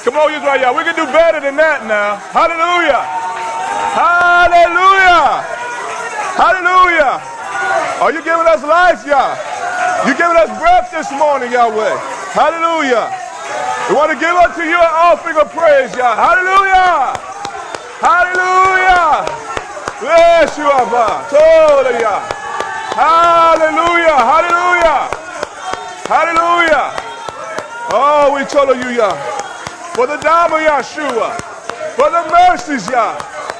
Come on, Israel. We can do better than that now. Hallelujah. Hallelujah. Hallelujah. Are you giving us life, Yah? You giving us breath this morning, Yahweh. Hallelujah. We want to give unto you an offering of praise, Yah. Hallelujah. Hallelujah. Bless you, Abba. Hallelujah. Hallelujah. Hallelujah. Oh, we told you, Yah. For the dam of Yeshua. For the mercies, Yah.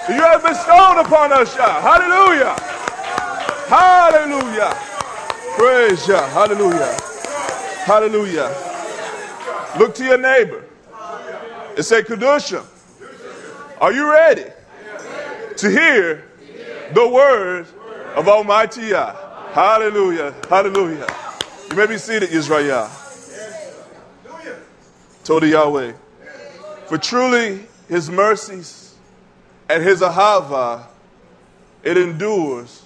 You have bestowed upon us, Yah. Hallelujah. Hallelujah. Praise Yah. Hallelujah. Hallelujah. Look to your neighbor and say, Kedusha, are you ready to hear the word of Almighty Yah? Hallelujah. Hallelujah. You may be seated, Israel. Todah Yahweh, for truly his mercies and his ahava, it endures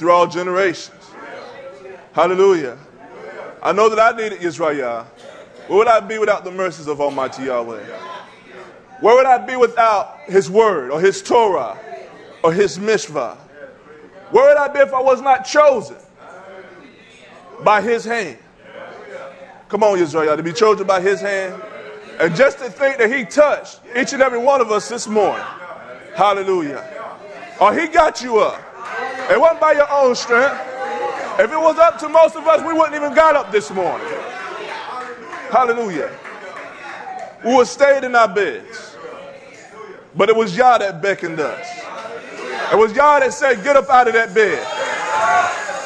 through all generations. Hallelujah. I know that I needed Israel. Where would I be without the mercies of Almighty Yahweh? Where would I be without His Word or His Torah or His Mitzvah? Where would I be if I was not chosen by His hand? Come on, Israel, to be chosen by His hand. And just to think that He touched each and every one of us this morning. Hallelujah. Or He got you up. It wasn't by your own strength. If it was up to most of us, we wouldn't even got up this morning. Hallelujah. We would stayed in our beds. But it was Yah that beckoned us. It was Yah that said, get up out of that bed.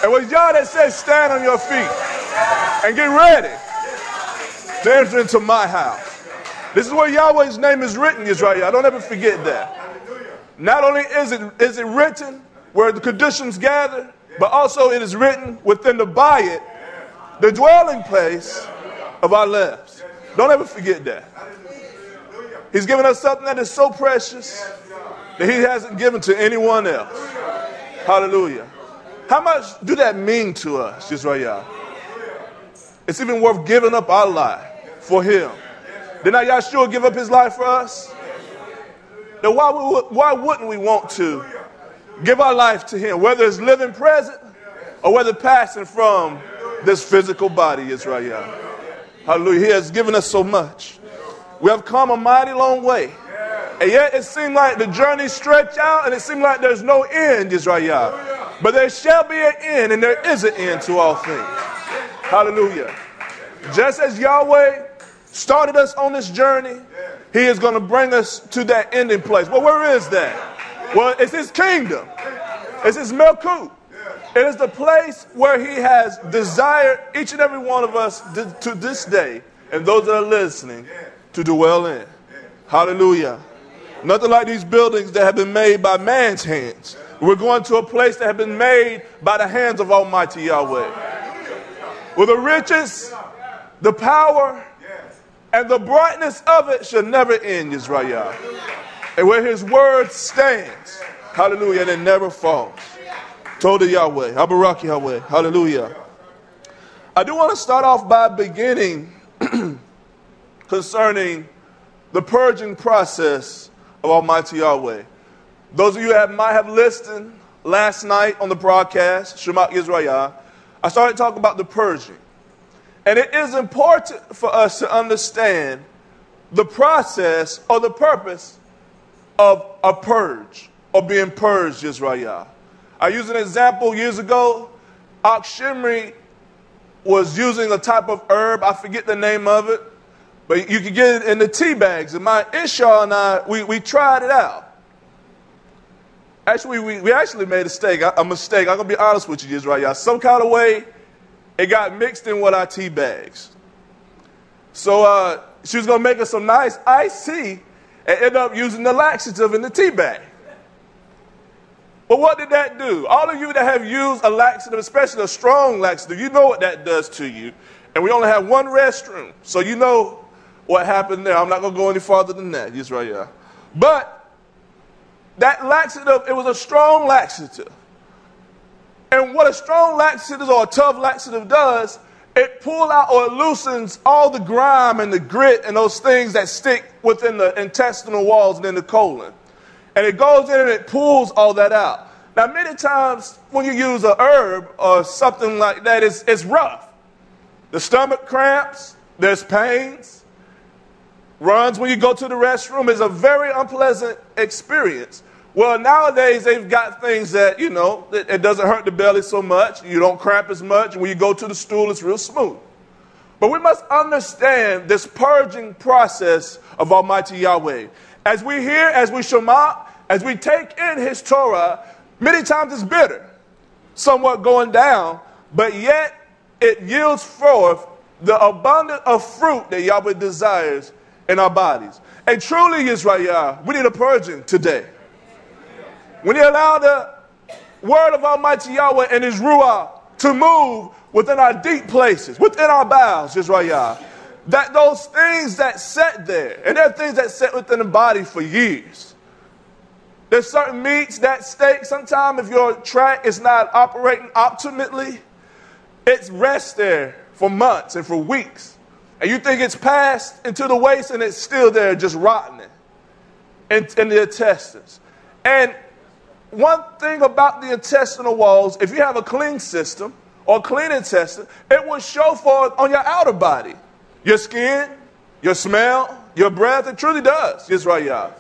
It was Yah that said, stand on your feet and get ready to enter into my house. This is where Yahweh's name is written, Israel. I don't ever forget that. Not only is it, is it written where the conditions gather, but also it is written within the bayit, the dwelling place of our lives. Don't ever forget that. He's given us something that is so precious that he hasn't given to anyone else. Hallelujah. How much do that mean to us, Israel? It's even worth giving up our life for him. Did not Yahshua give up his life for us? Then why, would, why wouldn't we want to give our life to him, whether it's living present or whether passing from this physical body, Israel? Hallelujah. He has given us so much. We have come a mighty long way. And yet it seemed like the journey stretched out and it seemed like there's no end, Israel. But there shall be an end and there is an end to all things. Hallelujah. Just as Yahweh started us on this journey, He is going to bring us to that ending place. Well, where is that? Well, it's His kingdom, it's His Malchut. It is the place where He has desired each and every one of us to, to this day, and those that are listening, to dwell in. Hallelujah. Nothing like these buildings that have been made by man's hands. We're going to a place that has been made by the hands of Almighty Yahweh. Where the riches, the power, and the brightness of it shall never end, Israel. And where his word stands, hallelujah, and it never falls. Todah Yahweh, Abarak Yahweh, hallelujah. I do want to start off by beginning concerning the purging process of Almighty Yahweh. Those of you that might have listened last night on the broadcast, Shema Israel, I started talking about the purging. And it is important for us to understand the process or the purpose of a purge or being purged, Israel. I used an example years ago. Akshimri was using a type of herb, I forget the name of it, but you could get it in the tea bags. And my Isha and I, we, we tried it out. Actually, we, we actually made a mistake. A mistake. I'm gonna be honest with you, Israel. Some kind of way, it got mixed in with our tea bags. So uh, she was gonna make us some nice iced tea, and end up using the laxative in the tea bag. But what did that do? All of you that have used a laxative, especially a strong laxative, you know what that does to you. And we only have one restroom, so you know what happened there. I'm not going to go any farther than that. Yes, right. But that laxative, it was a strong laxative. And what a strong laxative or a tough laxative does, it pull out or it loosens all the grime and the grit and those things that stick within the intestinal walls and in the colon. And it goes in and it pulls all that out. Now, many times when you use a herb or something like that, it's, it's rough. The stomach cramps, there's pains, runs when you go to the restroom. It's a very unpleasant experience. Well, nowadays they've got things that, you know, it, it doesn't hurt the belly so much. You don't cramp as much. When you go to the stool, it's real smooth. But we must understand this purging process of Almighty Yahweh. As we hear, as we shema, as we take in His Torah, many times it's bitter, somewhat going down, but yet it yields forth the abundance of fruit that Yahweh desires in our bodies. And truly, Israel, we need a purging today. When you allow the word of Almighty Yahweh and His Ruah to move within our deep places, within our bowels, Israel, that those things that set there, and there are things that set within the body for years. There's certain meats that steak, sometimes if your tract is not operating optimally, it's rest there for months and for weeks. And you think it's passed into the waste and it's still there just rotting in, in the intestines. And one thing about the intestinal walls, if you have a clean system or clean intestine, it will show for on your outer body. Your skin, your smell, your breath, it truly does. Y'all.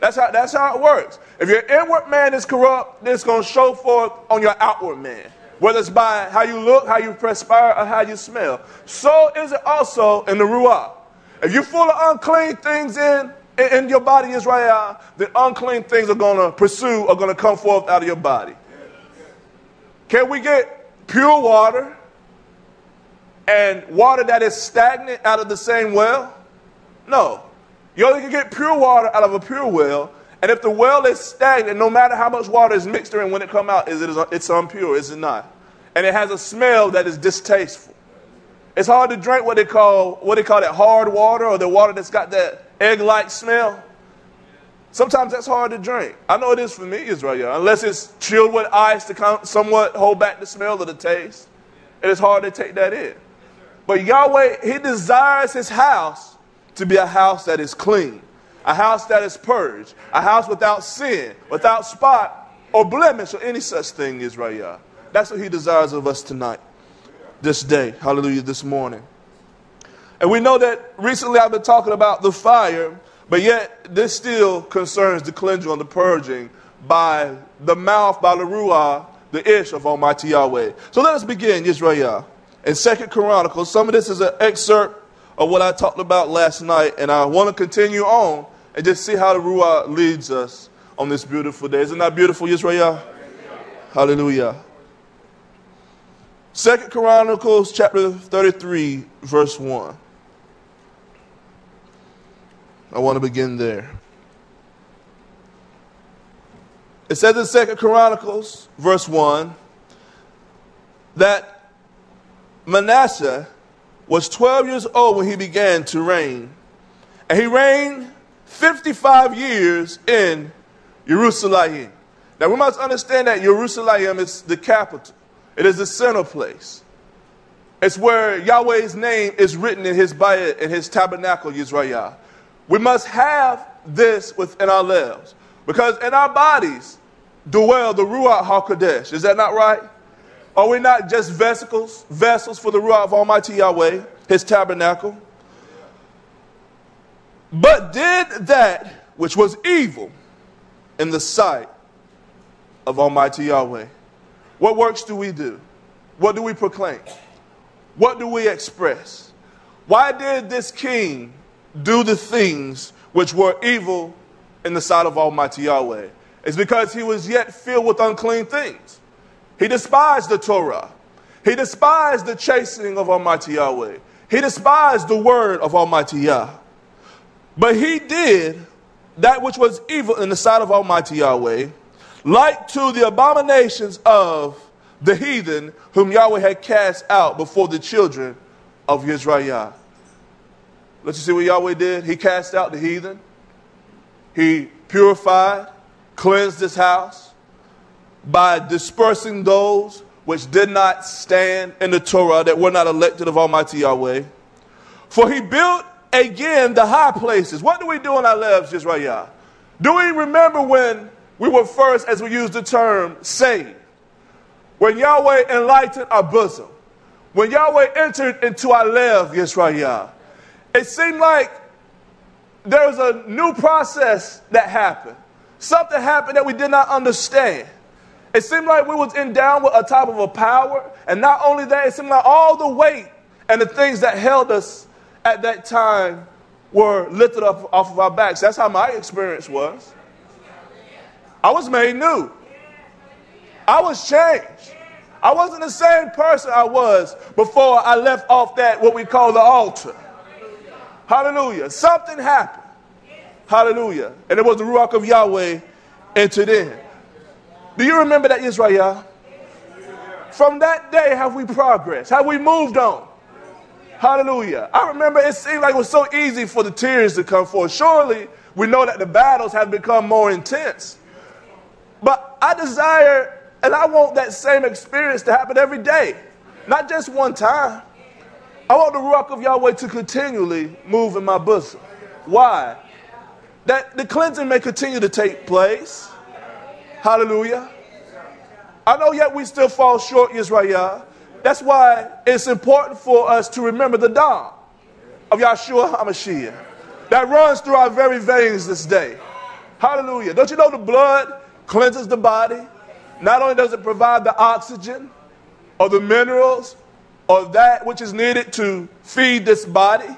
That's how, that's how it works. If your inward man is corrupt, it's going to show forth on your outward man. Whether it's by how you look, how you perspire, or how you smell. So is it also in the Ruah. If you're full of unclean things in, in your body, Israel, the unclean things are going to pursue, are going to come forth out of your body. Can we get pure water and water that is stagnant out of the same well? No. You only can get pure water out of a pure well. And if the well is stagnant, no matter how much water is mixed in, when it come out, is it it's impure, is it not? And it has a smell that is distasteful. It's hard to drink what they call what they call that hard water or the water that's got that egg-like smell. Sometimes that's hard to drink. I know it is for me, Israel, unless it's chilled with ice to somewhat hold back the smell of the taste. It is hard to take that in. But Yahweh, He desires His house to be a house that is clean, a house that is purged, a house without sin, without spot or blemish or any such thing, Israel. That's what He desires of us tonight, this day. Hallelujah, this morning. And we know that recently I've been talking about the fire, but yet this still concerns the cleansing and the purging by the mouth, by the ruah, the esh of Almighty Yahweh. So let us begin, Israel. In Second Chronicles, some of this is an excerpt of what I talked about last night, and I want to continue on and just see how the ruah leads us on this beautiful day. Isn't that beautiful, Israel? Hallelujah. Second Chronicles chapter 33, verse 1. I want to begin there. It says in Second Chronicles, verse 1, that Manasseh was 12 years old when he began to reign. And he reigned 55 years in Jerusalem. Now we must understand that Jerusalem is the capital, it is the center place. It's where Yahweh's name is written in his bayit, in his tabernacle, Yisrael. We must have this within our lives. Because in our bodies dwell the Ruach HaKodesh. Is that not right? Are we not just vessels, vessels for the Ruach of Almighty Yahweh, his tabernacle? But did that which was evil in the sight of Almighty Yahweh. What works do we do? What do we proclaim? What do we express? Why did this king do the things which were evil in the sight of Almighty Yahweh. It's because he was yet filled with unclean things. He despised the Torah. He despised the chastening of Almighty Yahweh. He despised the word of Almighty Yah. But he did that which was evil in the sight of Almighty Yahweh, like to the abominations of the heathen whom Yahweh had cast out before the children of Israel. Let's see what Yahweh did. He cast out the heathen. He purified, cleansed his house by dispersing those which did not stand in the Torah, that were not elected of Almighty Yahweh. For he built again the high places. What do we do in our lives, Israel? Do we remember when we were first, as we use the term, saved? When Yahweh enlightened our bosom, when Yahweh entered into our life, Yisrael, it seemed like there was a new process that happened. Something happened that we did not understand. It seemed like we was endowed with a type of a power, and not only that, it seemed like all the weight and the things that held us at that time were lifted up off of our backs. That's how my experience was. I was made new. I was changed. I wasn't the same person I was before I left off that, what we call the altar. Hallelujah. Something happened. Hallelujah. And it was the Ruach of Yahweh entered in. Do you remember that, Israel? From that day, have we progressed? Have we moved on? Hallelujah. I remember it seemed like it was so easy for the tears to come forth. Surely we know that the battles have become more intense. But I desire and I want that same experience to happen every day, not just one time. I want the Ruach of Yahweh to continually move in my bosom. Why? That the cleansing may continue to take place. Hallelujah. I know yet we still fall short, Israel. That's why it's important for us to remember the dam of Yahshua HaMashiach that runs through our very veins this day. Hallelujah. Don't you know the blood cleanses the body? Not only does it provide the oxygen or the minerals or that which is needed to feed this body,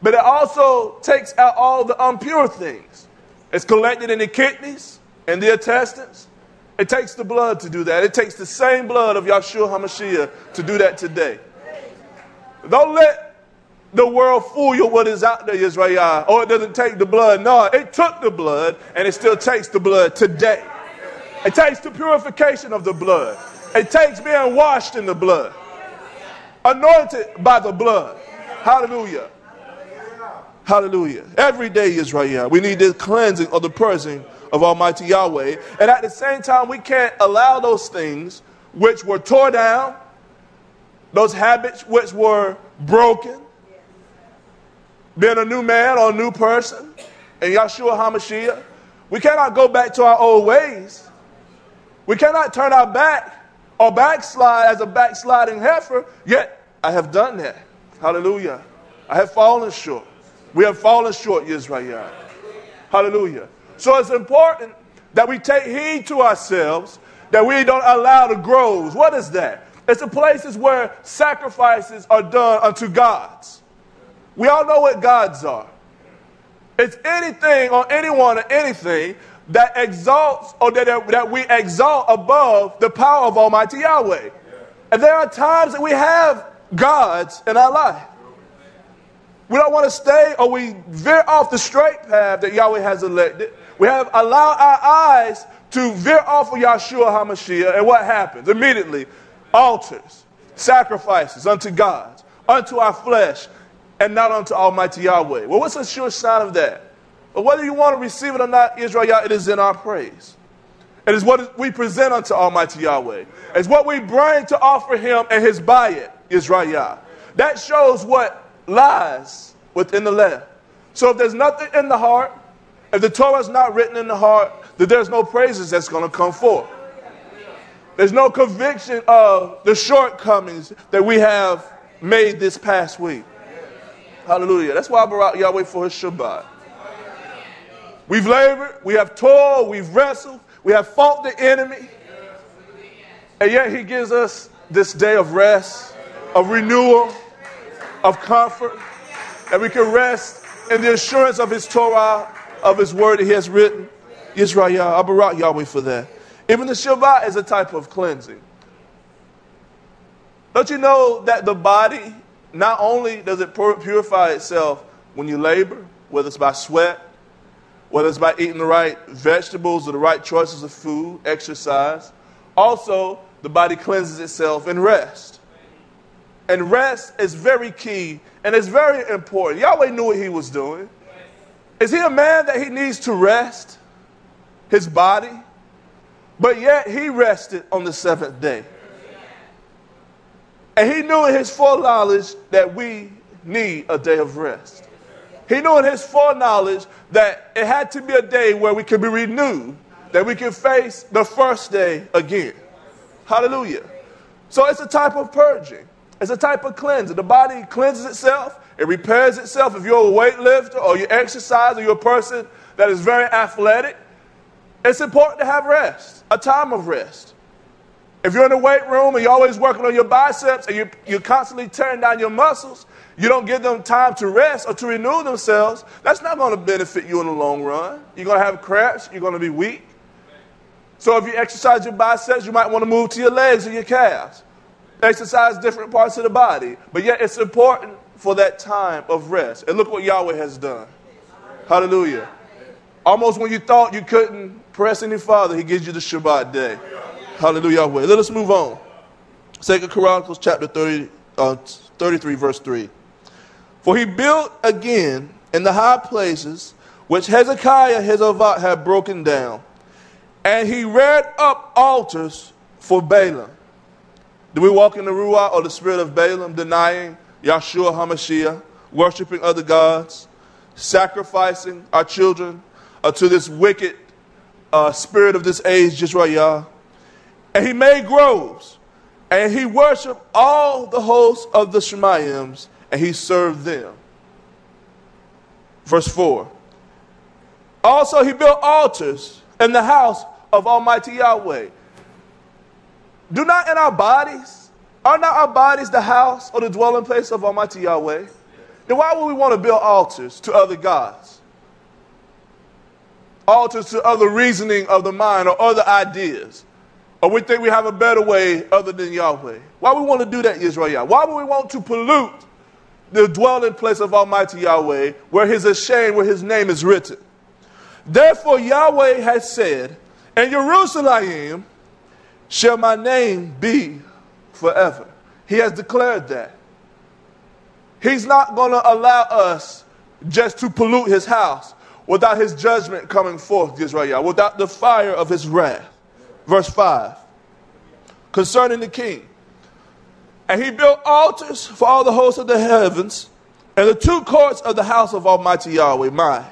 but it also takes out all the impure things. It's collected in the kidneys and the intestines. It takes the blood to do that. It takes the same blood of Yahshua HaMashiach to do that today. Don't let the world fool you what is out there, Israel. Oh, it doesn't take the blood. No, it took the blood and it still takes the blood today. It takes the purification of the blood. It takes being washed in the blood, anointed by the blood. Hallelujah. Hallelujah. Every day, Israel, we need this cleansing of the person of Almighty Yahweh. And at the same time, we can't allow those things which were torn down, those habits which were broken, being a new man or a new person, and Yahshua HaMashiach. We cannot go back to our old ways. We cannot turn our back or backslide as a backsliding heifer, yet I have done that. Hallelujah. I have fallen short. We have fallen short, Israel. Hallelujah. So it's important that we take heed to ourselves, that we don't allow the groves. What is that? It's the places where sacrifices are done unto gods. We all know what gods are. It's anything or anyone or anything that exalts or that, that we exalt above the power of Almighty Yahweh. And there are times that we have gods in our life. We don't want to stay or we veer off the straight path that Yahweh has elected. We have allowed our eyes to veer off of Yahshua HaMashiach. And what happens? Immediately, altars, sacrifices unto gods, unto our flesh, and not unto Almighty Yahweh. Well, what's a sure sign of that? But whether you want to receive it or not, Israel, it is in our praise. It is what we present unto Almighty Yahweh. It's what we bring to offer Him and His bayit, Israel. That shows what lies within the land. So if there's nothing in the heart, if the Torah is not written in the heart, then there's no praises that's going to come forth. There's no conviction of the shortcomings that we have made this past week. Hallelujah. That's why I brought Yahweh for his Shabbat. We've labored, we have toiled, we've wrestled, we have fought the enemy. And yet he gives us this day of rest, of renewal, of comfort, that we can rest in the assurance of his Torah, of his word that he has written. Israel, Baruch Yahweh for that. Even the Shabbat is a type of cleansing. Don't you know that the body, not only does it purify itself when you labor, whether it's by sweat, whether it's by eating the right vegetables or the right choices of food, exercise. Also, the body cleanses itself in rest. And rest is very key and it's very important. Yahweh knew what he was doing. Is he a man that he needs to rest his body? But yet he rested on the seventh day. And he knew in his foreknowledge that we need a day of rest. He knew in his foreknowledge that it had to be a day where we could be renewed, that we could face the first day again. Hallelujah. So it's a type of purging. It's a type of cleansing. The body cleanses itself, it repairs itself. If you're a weightlifter or you exercise or you're a person that is very athletic, it's important to have rest, a time of rest. If you're in the weight room and you're always working on your biceps and you're, you're constantly tearing down your muscles, you don't give them time to rest or to renew themselves, that's not going to benefit you in the long run. You're going to have cramps, you're going to be weak. So if you exercise your biceps, you might want to move to your legs or your calves. Exercise different parts of the body. But yet it's important for that time of rest. And look what Yahweh has done. Hallelujah. Almost when you thought you couldn't press any farther, he gives you the Shabbat day. Hallelujah. Yahweh. Let us move on. Second Chronicles chapter 30, uh, 33, verse 3. For he built again in the high places which Hezekiah had broken down and he reared up altars for Baalim. Do we walk in the Ruah or the spirit of Balaam, denying Yahshua HaMashiach, worshiping other gods, sacrificing our children uh, to this wicked uh, spirit of this age, Yisrael? And he made groves, and he worshiped all the hosts of the Shemaims, and he served them. Verse 4. Also, he built altars in the house of Almighty Yahweh. Do not in our bodies, are not our bodies the house or the dwelling place of Almighty Yahweh? Then why would we want to build altars to other gods? Altars to other reasoning of the mind or other ideas. Or we think we have a better way other than Yahweh. Why would we want to do that, Israel? Why would we want to pollute the dwelling place of Almighty Yahweh where his ashamed, where his name is written? Therefore, Yahweh has said, and Jerusalem shall my name be forever. He has declared that. He's not going to allow us just to pollute his house without his judgment coming forth, Israel, without the fire of his wrath. Verse 5 concerning the king. And he built altars for all the hosts of the heavens and the two courts of the house of Almighty Yahweh, my.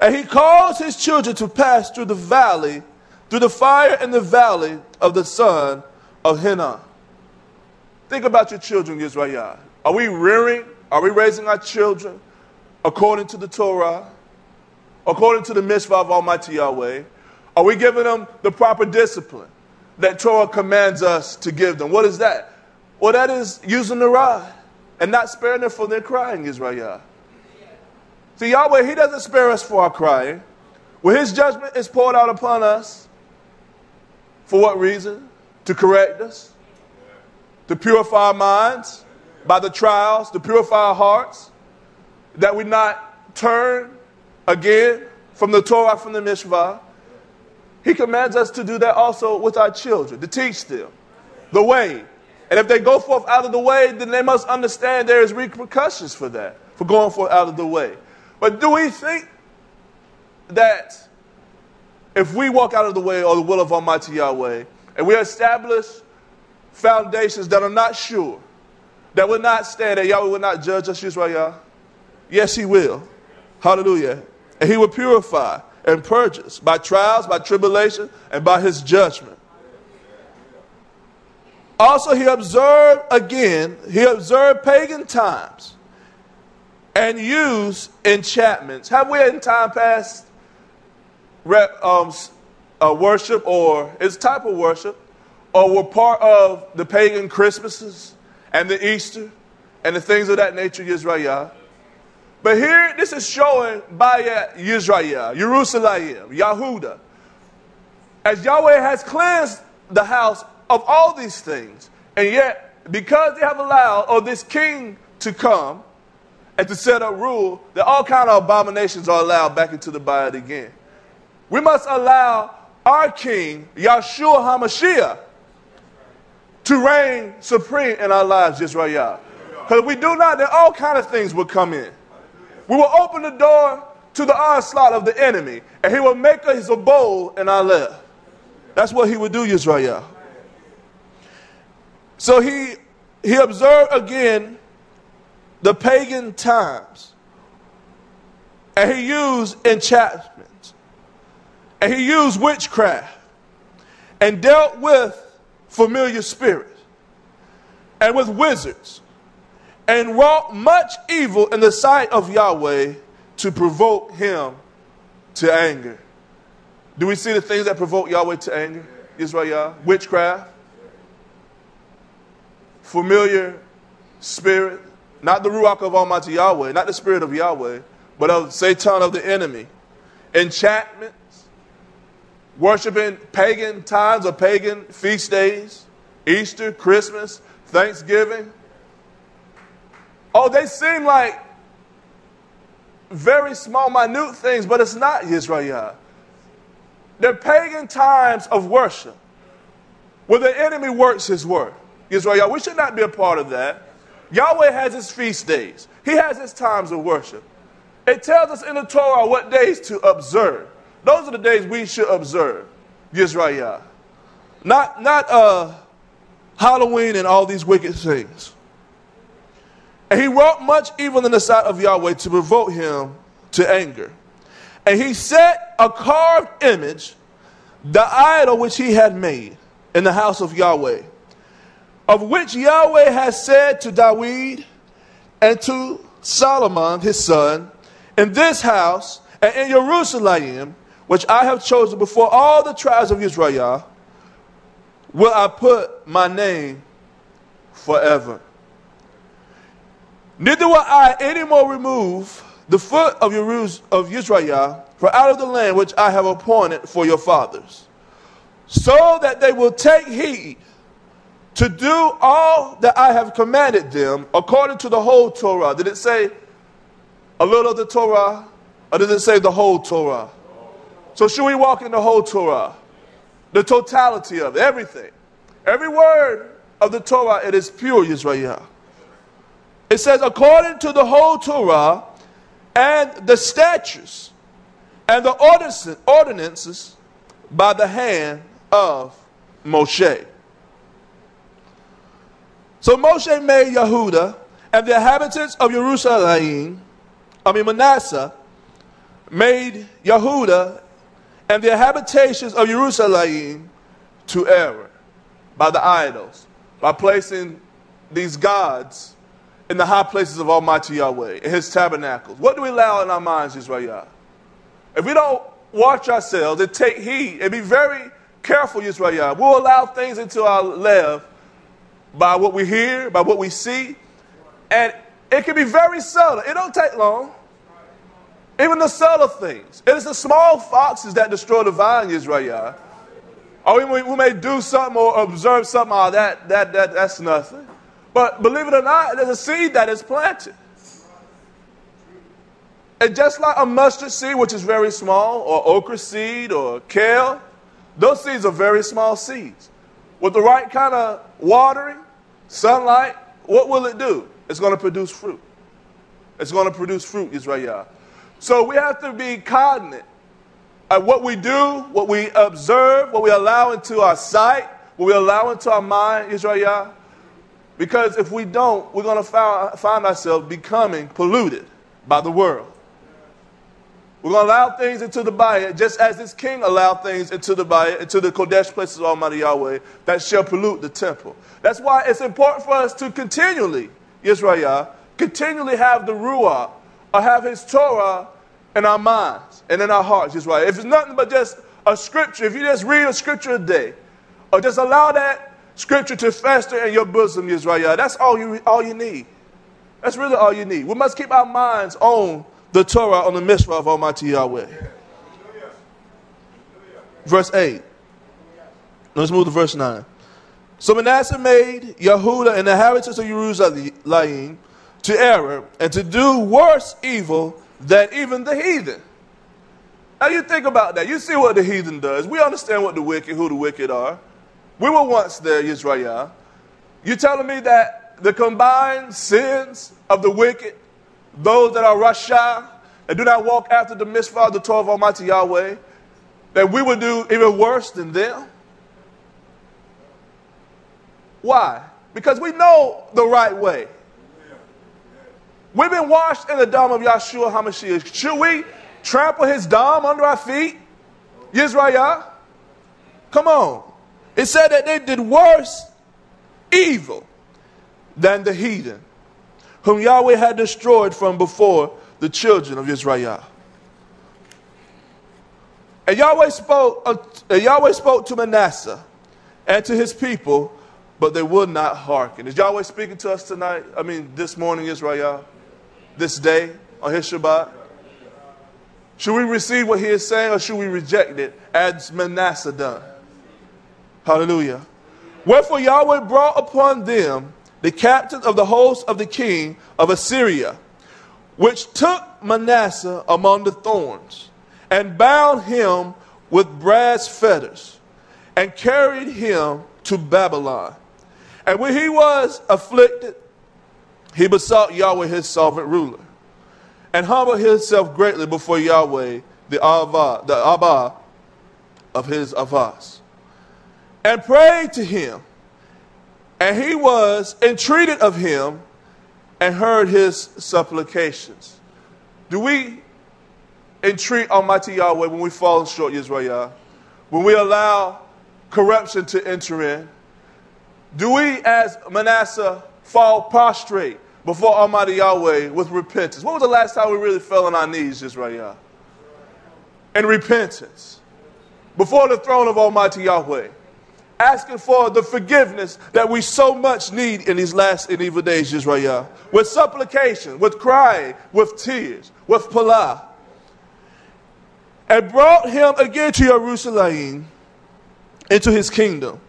And he caused his children to pass through the valley through the fire in the valley of the son of Hinnom. Think about your children, Israel. Are we rearing, are we raising our children according to the Torah, according to the mitzvah of Almighty Yahweh? Are we giving them the proper discipline that Torah commands us to give them? What is that? Well, that is using the rod and not sparing them for their crying, Israel. See, Yahweh, He doesn't spare us for our crying. When His judgment is poured out upon us, for what reason? To correct us, to purify our minds by the trials, to purify our hearts, that we not turn again from the Torah, from the Mitzvah. He commands us to do that also with our children, to teach them the way. And if they go forth out of the way, then they must understand there is repercussions for that, for going forth out of the way. But do we think that if we walk out of the way or the will of Almighty Yahweh, and we establish foundations that are not sure, that will not stand, that Yahweh will not judge us, Israel? Yes, He will. Hallelujah. And He will purify and purge us by trials, by tribulation, and by His judgment. Also, He observed again, He observed pagan times and used enchantments. Have we in time past um, uh, worship or it's type of worship or were part of the pagan Christmases and the Easter and the things of that nature, Israel. But here, this is showing by Israel, Jerusalem, Yahuda, as Yahweh has cleansed the house of all these things, and yet because they have allowed or this king to come and to set up rule, that all kind of abominations are allowed back into the body again. We must allow our King, Yahshua HaMashiach, to reign supreme in our lives, Israel. Because if we do not, then all kind of things will come in. We will open the door to the onslaught of the enemy, and he will make his abode in our left. That's what he would do, Israel. So he he observed again the pagan times. And he used enchantments. And he used witchcraft. And dealt with familiar spirits. And with wizards. And wrought much evil in the sight of Yahweh to provoke him to anger. Do we see the things that provoke Yahweh to anger? Israel, witchcraft, familiar spirit, not the Ruach of Almighty Yahweh, not the spirit of Yahweh, but of Satan of the enemy, enchantments, worshiping pagan times or pagan feast days, Easter, Christmas, Thanksgiving. Oh, they seem like very small, minute things, but it's not Israel. They're pagan times of worship where the enemy works his work. Israel, we should not be a part of that. Yahweh has his feast days, he has his times of worship. It tells us in the Torah what days to observe. Those are the days we should observe, Israel. Not, not uh, Halloween and all these wicked things. And he wrought much evil in the sight of Yahweh to provoke him to anger. And he set a carved image, the idol which he had made in the house of Yahweh of which Yahweh has said to David and to Solomon his son, In this house and in Jerusalem, which I have chosen before all the tribes of Israel, will I put my name forever. Neither will I any more remove the foot of Yeruz, of Israel from out of the land which I have appointed for your fathers, so that they will take heed to do all that I have commanded them according to the whole Torah. Did it say a little of the Torah or did it say the whole Torah? So, should we walk in the whole Torah? The totality of everything. Every word of the Torah, it is pure, Israel. It says, according to the whole Torah and the statutes and the ordinances by the hand of Moshe. So Moshe made Yehuda and the inhabitants of Jerusalem, I mean Manasseh, made Yehuda and the habitations of Jerusalem to error by the idols, by placing these gods in the high places of Almighty Yahweh, in his tabernacles. What do we allow in our minds, Israel? If we don't watch ourselves and take heed and be very careful, Israel, we'll allow things into our life by what we hear, by what we see. And it can be very subtle. It don't take long. Even the subtle things. It is the small foxes that destroy the vine, Israel. Or we, we may do something or observe something, oh, that, that, that, that's nothing. But believe it or not, there's a seed that is planted. And just like a mustard seed, which is very small, or okra seed, or kale, those seeds are very small seeds. With the right kind of watering, sunlight, what will it do? It's going to produce fruit. It's going to produce fruit, Israel. So we have to be cognizant of what we do, what we observe, what we allow into our sight, what we allow into our mind, Israel. Because if we don't, we're going to find ourselves becoming polluted by the world. We're going to allow things into the Bayit, just as this king allowed things into the Bayit, into the Kodesh places of Almighty Yahweh, that shall pollute the temple. That's why it's important for us to continually, Israel, continually have the Ruah, or have his Torah in our minds and in our hearts, Israel. If it's nothing but just a scripture, if you just read a scripture a day, or just allow that scripture to fester in your bosom, Israel, that's all you, all you need. That's really all you need. We must keep our minds on the Torah on the mitzvah of Almighty Yahweh. Verse 8. Let's move to verse 9. So Manasseh made Yehuda and the inhabitants of Jerusalem to error and to do worse evil than even the heathen. Now you think about that. You see what the heathen does. We understand what the wicked, who the wicked are. We were once there, Israel. You telling me that the combined sins of the wicked those that are Rasha and do not walk after the mitzvah of the Torah of Almighty Yahweh, that we would do even worse than them? Why? because we know the right way. We've been washed in the dam of Yahshua HaMashiach. Should we trample his dam under our feet? Yisrael? Come on. It said that they did worse evil than the heathen, whom Yahweh had destroyed from before the children of Israel. And Yahweh spoke, uh, Yahweh spoke to Manasseh and to his people, but they would not hearken. Is Yahweh speaking to us tonight? I mean, this morning, Israel? This day on his Shabbat? Should we receive what he is saying or should we reject it as Manasseh done? Hallelujah. Wherefore Yahweh brought upon them the captains of the host of the king of Assyria, which took Manasseh among the thorns, and bound him with brass fetters, and carried him to Babylon. And when he was afflicted, he besought Yahweh his sovereign ruler, and humbled himself greatly before Yahweh, the Abba, the Abba of his Avas and prayed to him. And he was entreated of him and heard his supplications. Do we entreat Almighty Yahweh when we fall short, Israel? When we allow corruption to enter in? Do we, as Manasseh, fall prostrate before Almighty Yahweh with repentance? When was the last time we really fell on our knees, Israel? In repentance. Before the throne of Almighty Yahweh asking for the forgiveness that we so much need in these last and evil days, Israel. With supplication, with crying, with tears, with palah. And brought him again to Jerusalem into his kingdom.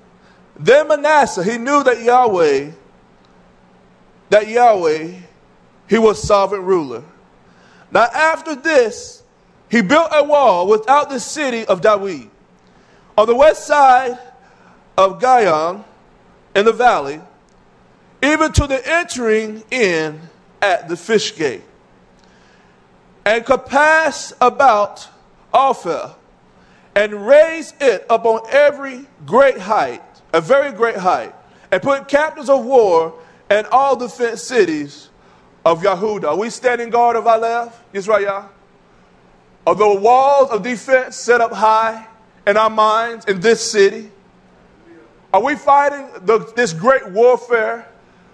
Then Manasseh, he knew that Yahweh, that Yahweh, he was sovereign ruler. Now after this, he built a wall without the city of David. On the west side, of Gihon in the valley, even to the entering in at the fish gate, and could pass about Ophel, and raise it upon every great height, a very great height, and put captains of war in all the fenced cities of Yehuda. Are we standing guard of Aleph, Israel? Are the walls of defense set up high in our minds in this city? Are we fighting the, this great warfare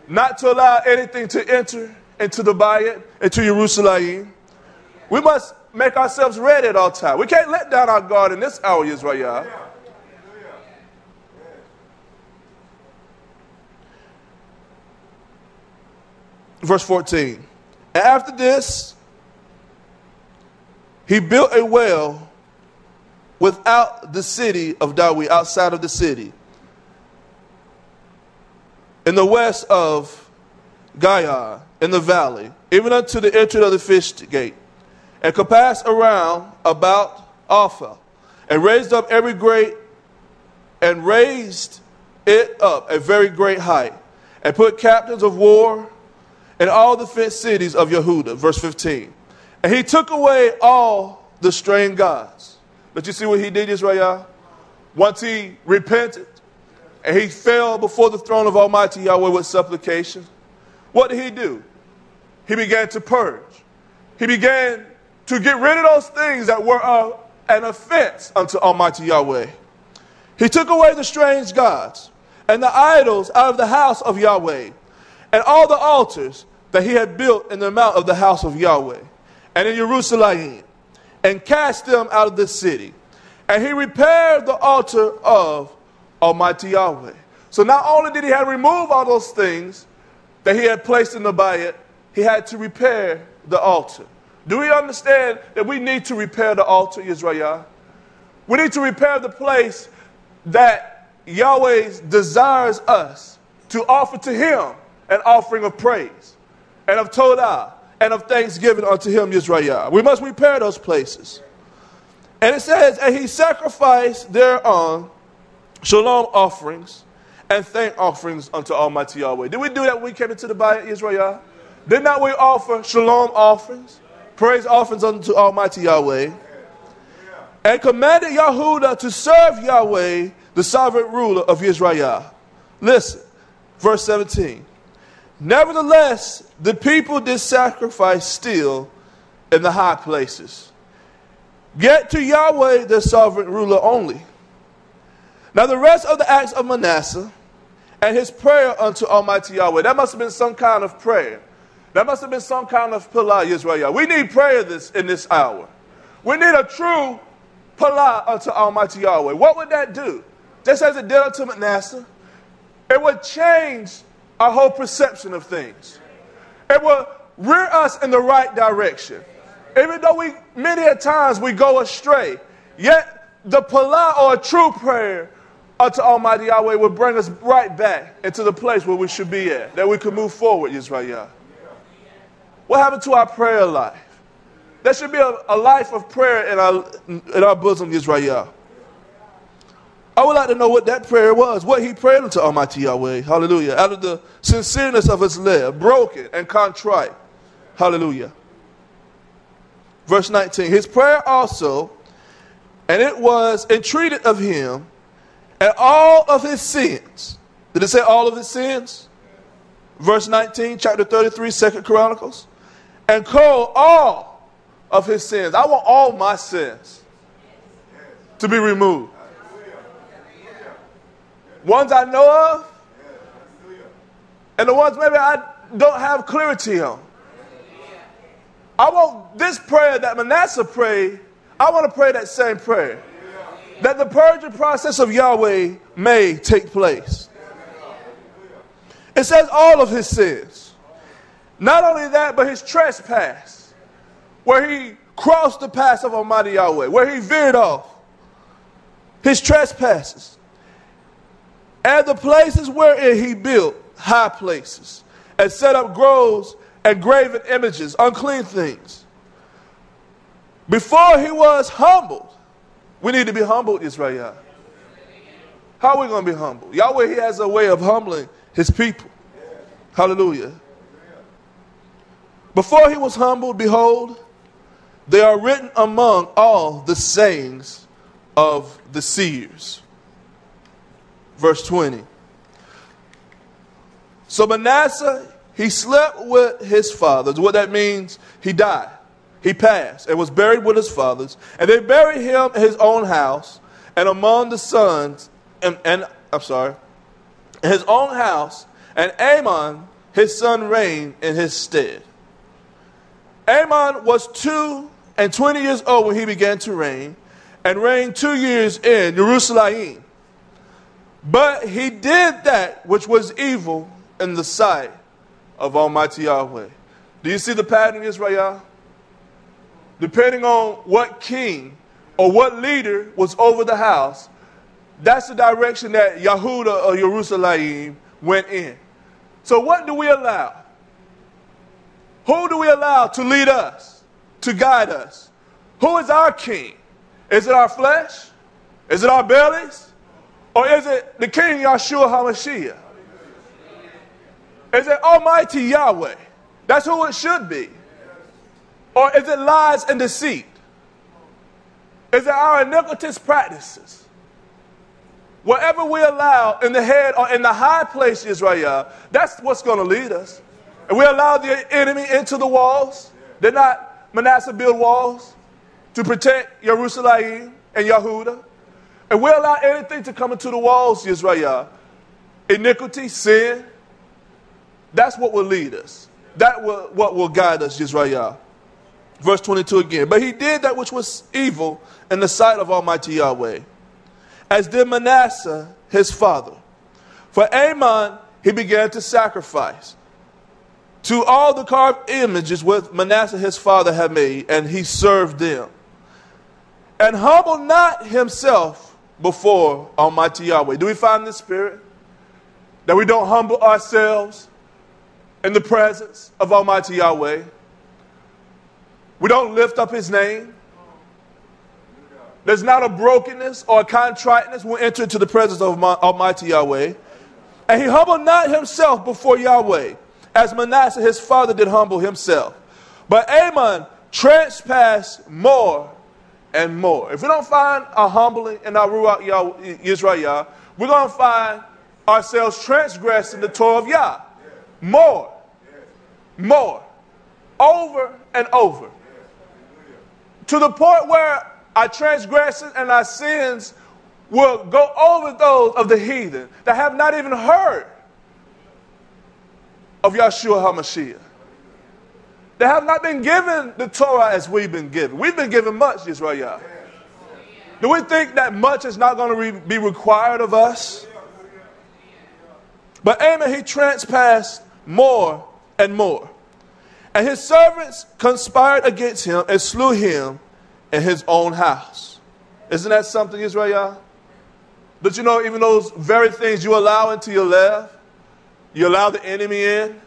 not to allow anything to enter into the Bayit, into Jerusalem? We must make ourselves ready at all times. We can't let down our guard in this hour, Israel. Verse 14. And after this, he built a well without the city of Dawi, outside of the city in the west of Gaia, in the valley, even unto the entry of the fish gate, and could pass around about Alpha, and raised up every great, and raised it up a very great height, and put captains of war in all the cities of Yehuda. Verse 15. And he took away all the strange gods. But you see what he did, Israel? Once he repented, and he fell before the throne of Almighty Yahweh with supplication. What did he do? He began to purge. He began to get rid of those things that were uh, an offense unto Almighty Yahweh. He took away the strange gods and the idols out of the house of Yahweh, and all the altars that he had built in the mount of the house of Yahweh, and in Jerusalem, and cast them out of the city. And he repaired the altar of Almighty Yahweh. So not only did he have to remove all those things that he had placed in the bayit, he had to repair the altar. Do we understand that we need to repair the altar, Israel? We need to repair the place that Yahweh desires us to offer to him an offering of praise and of Todah and of thanksgiving unto him, Israel. We must repair those places. And it says, and he sacrificed thereon shalom offerings and thank offerings unto Almighty Yahweh. Did we do that when we came into the Bayit Israel? Did not we offer shalom offerings, praise offerings unto Almighty Yahweh? And commanded Yahudah to serve Yahweh, the sovereign ruler of Israel. Listen, Verse 17. Nevertheless, the people did sacrifice still in the high places. Get to Yahweh, the sovereign ruler only. Now, the rest of the acts of Manasseh and his prayer unto Almighty Yahweh, that must have been some kind of prayer. That must have been some kind of Palah Israel. We need prayer this, in this hour. We need a true Palah unto Almighty Yahweh. What would that do? Just as it did unto Manasseh, it would change our whole perception of things. It will rear us in the right direction. Even though we many a times we go astray, yet the Palah or a true prayer unto Almighty Yahweh will bring us right back into the place where we should be at, that we can move forward, Israel. What happened to our prayer life? There should be a, a life of prayer in our, in our bosom, Israel. I would like to know what that prayer was, what he prayed unto Almighty Yahweh. Hallelujah. Out of the sincereness of his lips, broken and contrite. Hallelujah. Verse 19. His prayer also, and it was entreated of him, and all of his sins. Did it say all of his sins? Verse 19, chapter 33, Second Chronicles. And call all of his sins. I want all my sins to be removed ones I know of, and the ones maybe I don't have clarity on. I want this prayer that Manasseh prayed, I want to pray that same prayer. That the purging process of Yahweh may take place. It says all of his sins. Not only that, but his trespass, where he crossed the path of Almighty Yahweh, where he veered off. His trespasses and the places wherein he built high places, and set up groves and graven images, unclean things. Before he was humbled, we need to be humbled, Israel. How are we going to be humble? Yahweh, he has a way of humbling his people. Hallelujah. Before he was humbled, behold, they are written among all the sayings of the seers verse 20. So Manasseh, he slept with his fathers. What that means, he died. He passed and was buried with his fathers. And they buried him in his own house and among the sons, and, and I'm sorry, in his own house. And Amon, his son, reigned in his stead. Amon was two and twenty years old when he began to reign, and reigned two years in Jerusalem. But he did that which was evil in the sight of Almighty Yahweh. Do you see the pattern, Israel? Depending on what king or what leader was over the house, that's the direction that Yehuda or Jerusalem went in. So, what do we allow? Who do we allow to lead us, to guide us? Who is our king? Is it our flesh? Is it our bellies? Or is it the King Yahshua HaMashiach? Is it Almighty Yahweh? That's who it should be. Or is it lies and deceit? Is it our iniquitous practices? Whatever we allow in the head or in the high place, Israel, that's what's going to lead us. And we allow the enemy into the walls. Did not Manasseh build walls to protect Jerusalem and Yehuda? And we allow anything to come into the walls, Israel. Iniquity, sin. That's what will lead us. That will what will guide us, Israel. Verse 22 again. But he did that which was evil in the sight of Almighty Yahweh, as did Manasseh his father. For Amon he began to sacrifice to all the carved images which Manasseh his father had made, and he served them. And humbled not himself before Almighty Yahweh. Do we find the spirit? That we don't humble ourselves in the presence of Almighty Yahweh. We don't lift up his name. There's not a brokenness or a contriteness when enter into the presence of Almighty Yahweh. And he humbled not himself before Yahweh, as Manasseh his father did humble himself. But Amon trespassed more and more. If we don't find a humbling in our Ruach Israel, we're going to find ourselves transgressing the Torah of Yah. More. More. Over and over. To the point where our transgressions and our sins will go over those of the heathen that have not even heard of Yahshua HaMashiach. They have not been given the Torah as we've been given. We've been given much, Israel. Do we think that much is not going to re- be required of us? But Amon, he transpassed more and more. And his servants conspired against him and slew him in his own house. Isn't that something, Israel? But you know, even those very things you allow into your life, you allow the enemy in,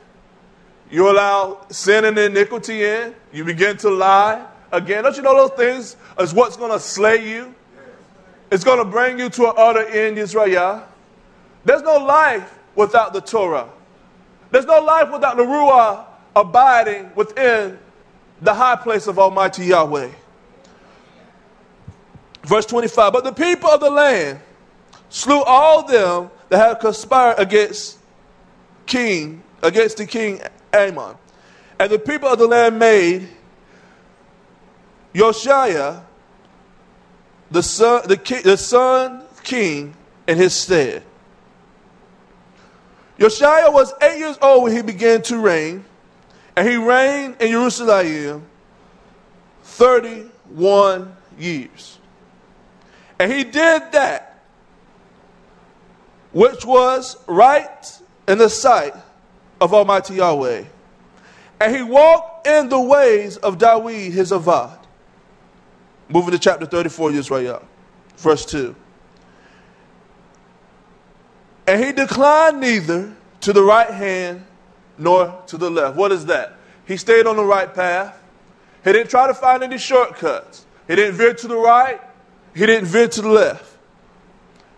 you allow sin and iniquity in, you begin to lie again. Don't you know those things is what's going to slay you? It's going to bring you to an utter end, Israel. There's no life without the Torah. There's no life without the Ruah abiding within the high place of Almighty Yahweh. Verse 25 But the people of the land slew all them that had conspired against king, against the king Amon. And the people of the land made Josiah the son, the, king, the son king in his stead. Josiah was eight years old when he began to reign, and he reigned in Jerusalem 31 years. And he did that which was right in the sight of Almighty Yahweh. And he walked in the ways of Dawid his Avad. Moving to chapter 34, Israel, verse 2. And he declined neither to the right hand nor to the left. What is that? He stayed on the right path. He didn't try to find any shortcuts. He didn't veer to the right. He didn't veer to the left.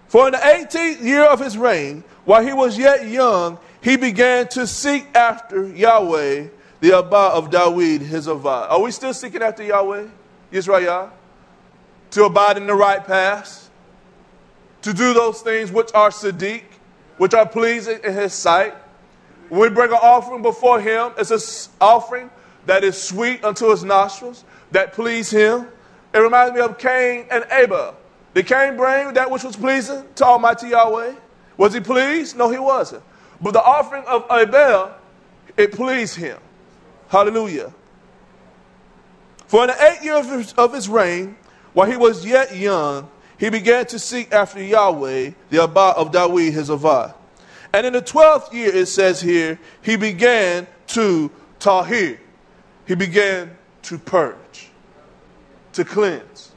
For in the 18th year of his reign, while he was yet young, he began to seek after Yahweh, the Abba of Dawid, his Avad. Are we still seeking after Yahweh, Israel? To abide in the right path, To do those things which are Sadiq, which are pleasing in his sight? When we bring an offering before him, it's an offering that is sweet unto his nostrils, that please him. It reminds me of Cain and Abel. Did Cain bring that which was pleasing to Almighty Yahweh? Was he pleased? No, he wasn't. But the offering of Abel, it pleased him. Hallelujah. For in the eighth year of his, of his reign, while he was yet young, he began to seek after Yahweh, the Abba of Dawid, his. And in the twelfth year, it says here, he began to tahir. He began to purge, to cleanse.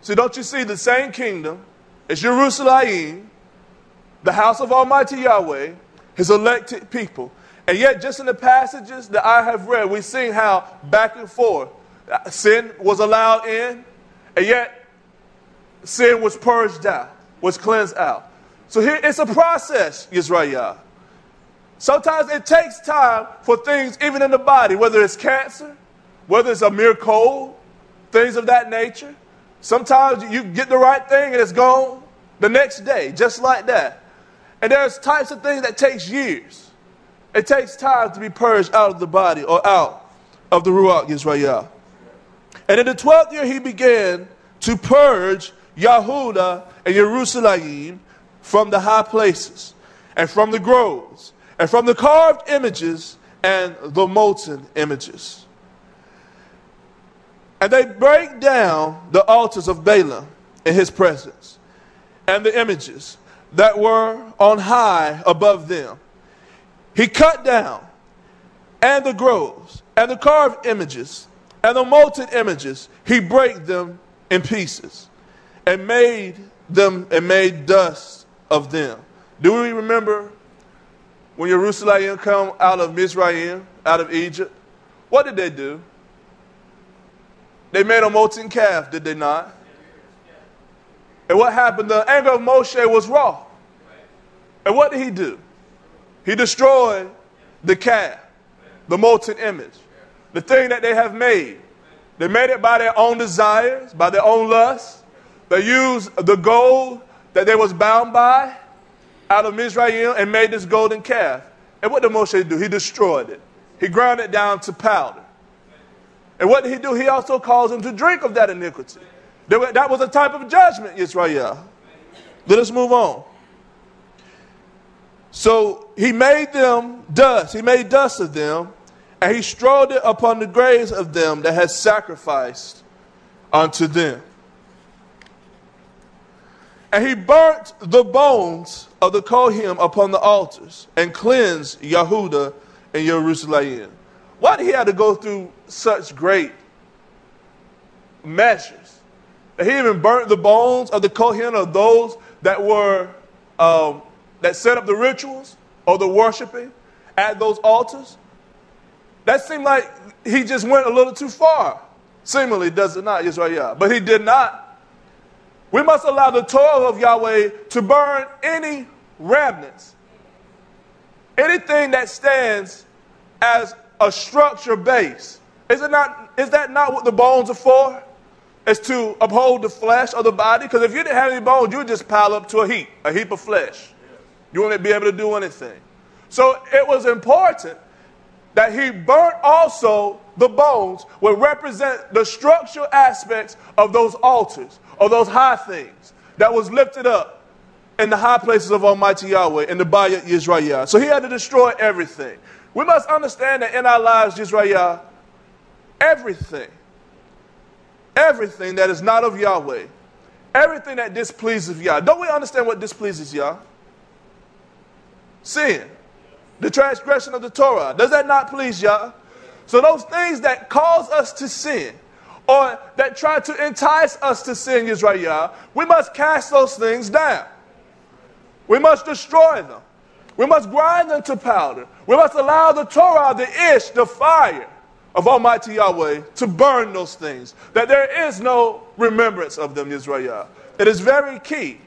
See, don't you see the same kingdom as Jerusalem, the house of Almighty Yahweh, his elected people. And yet, just in the passages that I have read, we've seen how back and forth uh, sin was allowed in, and yet sin was purged out, was cleansed out. So here it's a process, Israel. Sometimes it takes time for things, even in the body, whether it's cancer, whether it's a mere cold, things of that nature. Sometimes you get the right thing and it's gone the next day, just like that. And there's types of things that takes years. It takes time to be purged out of the body or out of the Ruach Israel. And in the 12th year, he began to purge Yahuda and Jerusalem from the high places and from the groves and from the carved images and the molten images. And they break down the altars of Baalim in his presence and the images that were on high above them. He cut down and the groves and the carved images and the molten images. He break them in pieces and made them and made dust of them. Do we remember when Jerusalem come out of Mizraim, out of Egypt? What did they do? They made a molten calf, did they not? And what happened? The anger of Moshe was raw. And what did he do? He destroyed the calf, the molten image, the thing that they have made. They made it by their own desires, by their own lust. They used the gold that they was bound by out of Mizraim and made this golden calf. And what did Moshe do? He destroyed it. He ground it down to powder. And what did he do? He also caused them to drink of that iniquity. That was a type of judgment, Israel. Let us move on. So he made them dust. He made dust of them, and he strode it upon the graves of them that had sacrificed unto them. And he burnt the bones of the Kohanim upon the altars and cleansed Yehuda and Jerusalem. Why did he have to go through such great measures? He even burnt the bones of the Kohanim of those that were um, that set up the rituals or the worshiping at those altars. That seemed like he just went a little too far. Seemingly, does it not, Israel? But he did not. We must allow the Torah of Yahweh to burn any remnants, anything that stands as a structure base. Is, it not, is that not what the bones are for? Is to uphold the flesh of the body? Because if you didn't have any bones, you would just pile up to a heap, a heap of flesh. You wouldn't be able to do anything. So it was important that he burnt also the bones would represent the structural aspects of those altars or those high things that was lifted up in the high places of Almighty Yahweh in the Bayat Yisrael. So he had to destroy everything. We must understand that in our lives, Yisrael, everything, everything that is not of Yahweh, everything that displeases Yah. Don't we understand what displeases Yah? Sin. The transgression of the Torah. Does that not please Yah? So those things that cause us to sin, or that try to entice us to sin, Israel, we must cast those things down. We must destroy them. We must grind them to powder. We must allow the Torah, the Esh, the fire of Almighty Yahweh to burn those things, that there is no remembrance of them, Israel. It is very key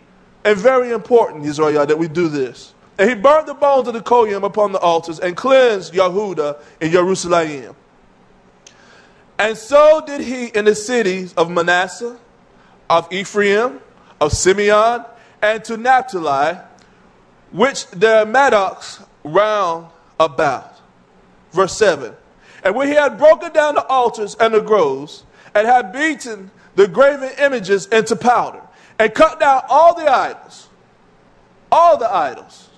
and very important, Israel, that we do this. And he burned the bones of the Kohanim upon the altars and cleansed Yehuda in Jerusalem. And so did he in the cities of Manasseh, of Ephraim, of Simeon, and to Naphtali, which their mattocks round about. Verse 7. And when he had broken down the altars and the groves, and had beaten the graven images into powder, and cut down all the idols, all the idols,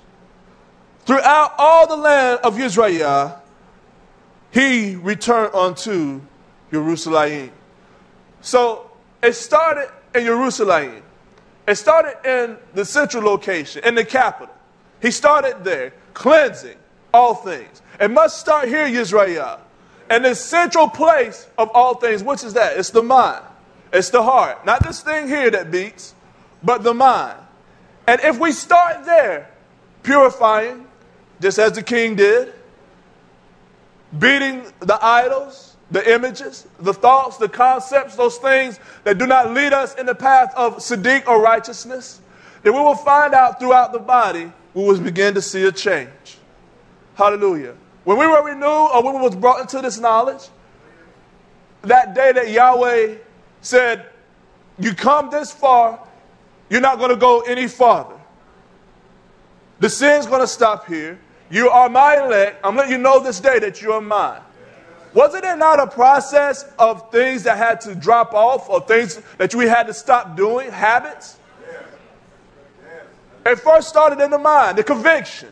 throughout all the land of Israel, he returned unto Jerusalem. So it started in Jerusalem. It started in the central location, in the capital. He started there, cleansing all things. It must start here, Israel. And the central place of all things, which is that? It's the mind. It's the heart. Not this thing here that beats, but the mind. And if we start there, purifying, just as the king did, beating the idols, the images, the thoughts, the concepts, those things that do not lead us in the path of Sadiq or righteousness, then we will find out throughout the body, we will begin to see a change. Hallelujah. When we were renewed or when we was brought into this knowledge, that day that Yahweh said, You come this far, you're not going to go any farther. The sin's going to stop here. You are my elect. I'm letting you know this day that you are mine. Wasn't it not a process of things that had to drop off or things that we had to stop doing, habits? It first started in the mind, the conviction.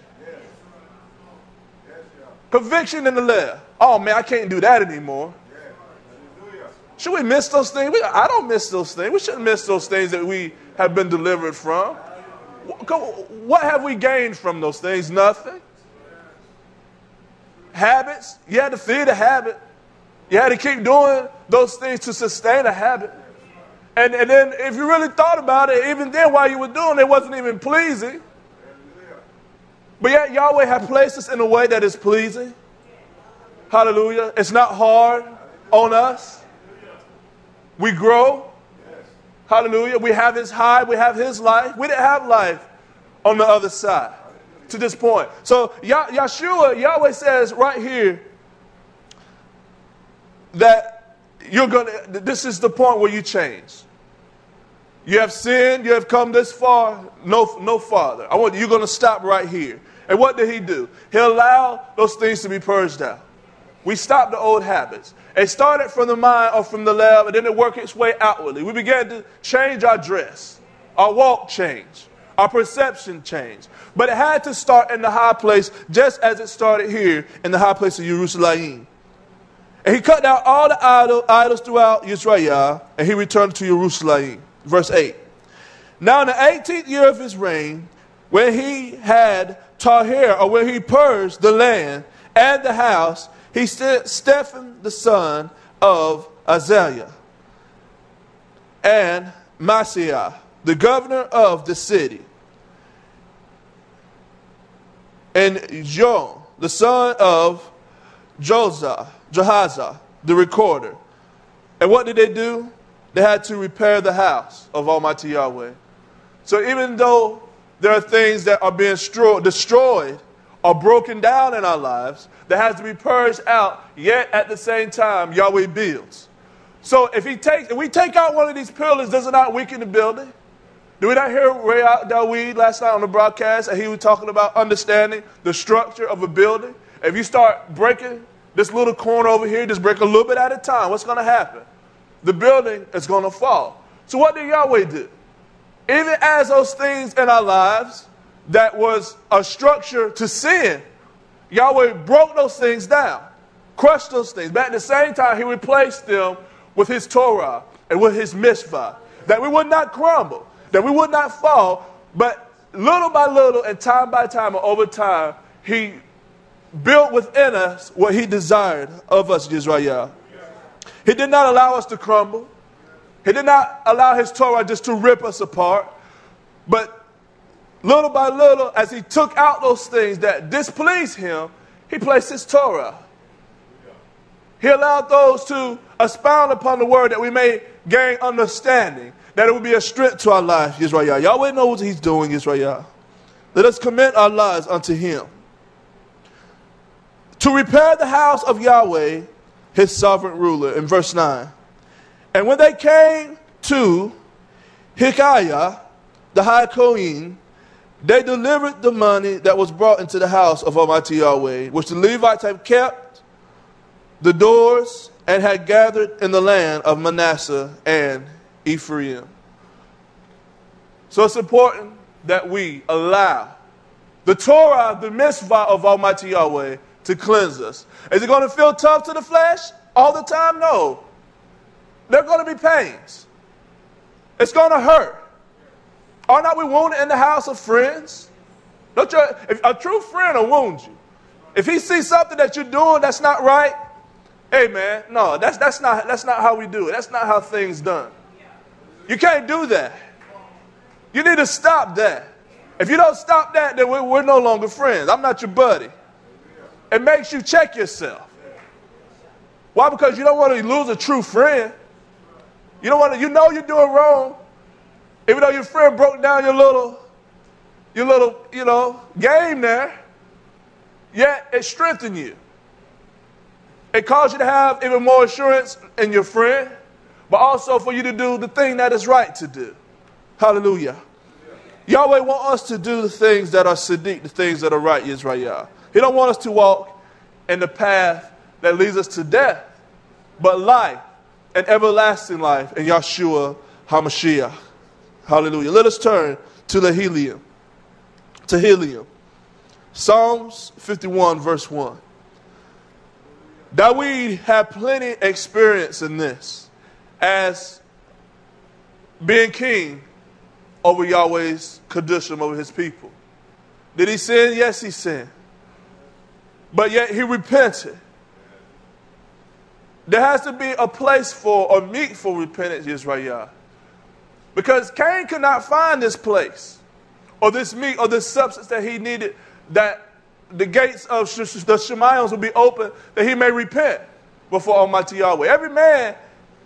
Conviction in the left. Oh man, I can't do that anymore. Should we miss those things? We, I don't miss those things. We shouldn't miss those things that we have been delivered from. What have we gained from those things? Nothing habits. You had to feed a habit. You had to keep doing those things to sustain a habit. And, and then, if you really thought about it, even then, while you were doing it wasn't even pleasing. But yet, Yahweh has placed us in a way that is pleasing. Hallelujah. It's not hard on us. We grow. Hallelujah. We have His high, we have His life. We didn't have life on the other side to this point. So Yeshua, Yahweh says right here that you're gonna this is the point where you change. You have sinned, you have come this far, no, no farther. I want you're going to stop right here. And what did he do? He allowed those things to be purged out. We stopped the old habits. It started from the mind or from the lev, and then it worked its way outwardly. We began to change our dress, our walk changed, our perception changed. But it had to start in the high place, just as it started here in the high place of Jerusalem. And he cut down all the idol, idols throughout Israel, and he returned to Jerusalem. Verse 8. Now, in the 18th year of his reign, when he had Tahir, or when he purged the land and the house, he sent Shaphan, the son of Azaliah, and Maaseiah, the governor of the city, and Joah, the son of Josiah, Jehaziah, the recorder. And what did they do? They had to repair the house of Almighty Yahweh. So even though there are things that are being destroyed or broken down in our lives that has to be purged out, yet at the same time, Yahweh builds. So if he takes, if we take out one of these pillars, does it not weaken the building? Did we not hear Ray Dawid last night on the broadcast and he was talking about understanding the structure of a building? If you start breaking this little corner over here, just break a little bit at a time, what's going to happen? The building is going to fall. So what did Yahweh do? Even as those things in our lives that was a structure to sin, Yahweh broke those things down, crushed those things. But at the same time, He replaced them with His Torah and with His mitzvah, that we would not crumble, that we would not fall, but little by little and time by time and over time, He built within us what He desired of us, Israel. He did not allow us to crumble. He did not allow his Torah just to rip us apart, but little by little, as he took out those things that displeased him, he placed his Torah. He allowed those to expound upon the word that we may gain understanding, that it would be a strength to our life, Israel. Yahweh knows what he's doing, Israel. Let us commit our lives unto him. To repair the house of Yahweh, his sovereign ruler, in verse 9. And when they came to Hilkiah, the high Kohen, they delivered the money that was brought into the house of Almighty Yahweh, which the Levites had kept the doors and had gathered in the land of Manasseh and Ephraim. So it's important that we allow the Torah, the mitzvah of Almighty Yahweh, to cleanse us. Is it going to feel tough to the flesh all the time? No. There are going to be pains. It's going to hurt. Are not we wounded in the house of friends? Don't you, if a true friend will wound you. If he sees something that you're doing that's not right, hey man, no, that's, that's, not, that's not how we do it. That's not how things done. You can't do that. You need to stop that. If you don't stop that, then we're, we're no longer friends. I'm not your buddy. It makes you check yourself. Why? Because you don't want to lose a true friend. You don't want to, you know you're doing wrong. Even though your friend broke down your little, your little, you know, game there, yet it strengthened you. It caused you to have even more assurance in your friend, but also for you to do the thing that is right to do. Hallelujah. Yahweh want us to do the things that are sadiq, the things that are right, Israel. He don't want us to walk in the path that leads us to death, but life and everlasting life in Yeshua HaMashiach. Hallelujah. Let us turn to Tehillim. To helium. Psalms 51, verse 1. David had plenty experience in this as being king over Yahweh's condition over his people. Did he sin? Yes, he sinned. But yet he repented. There has to be a place for or meet for repentance, Israel. Because Cain could not find this place or this meat or this substance that he needed that the gates of the Shemaions would be open that he may repent before Almighty Yahweh. Every man,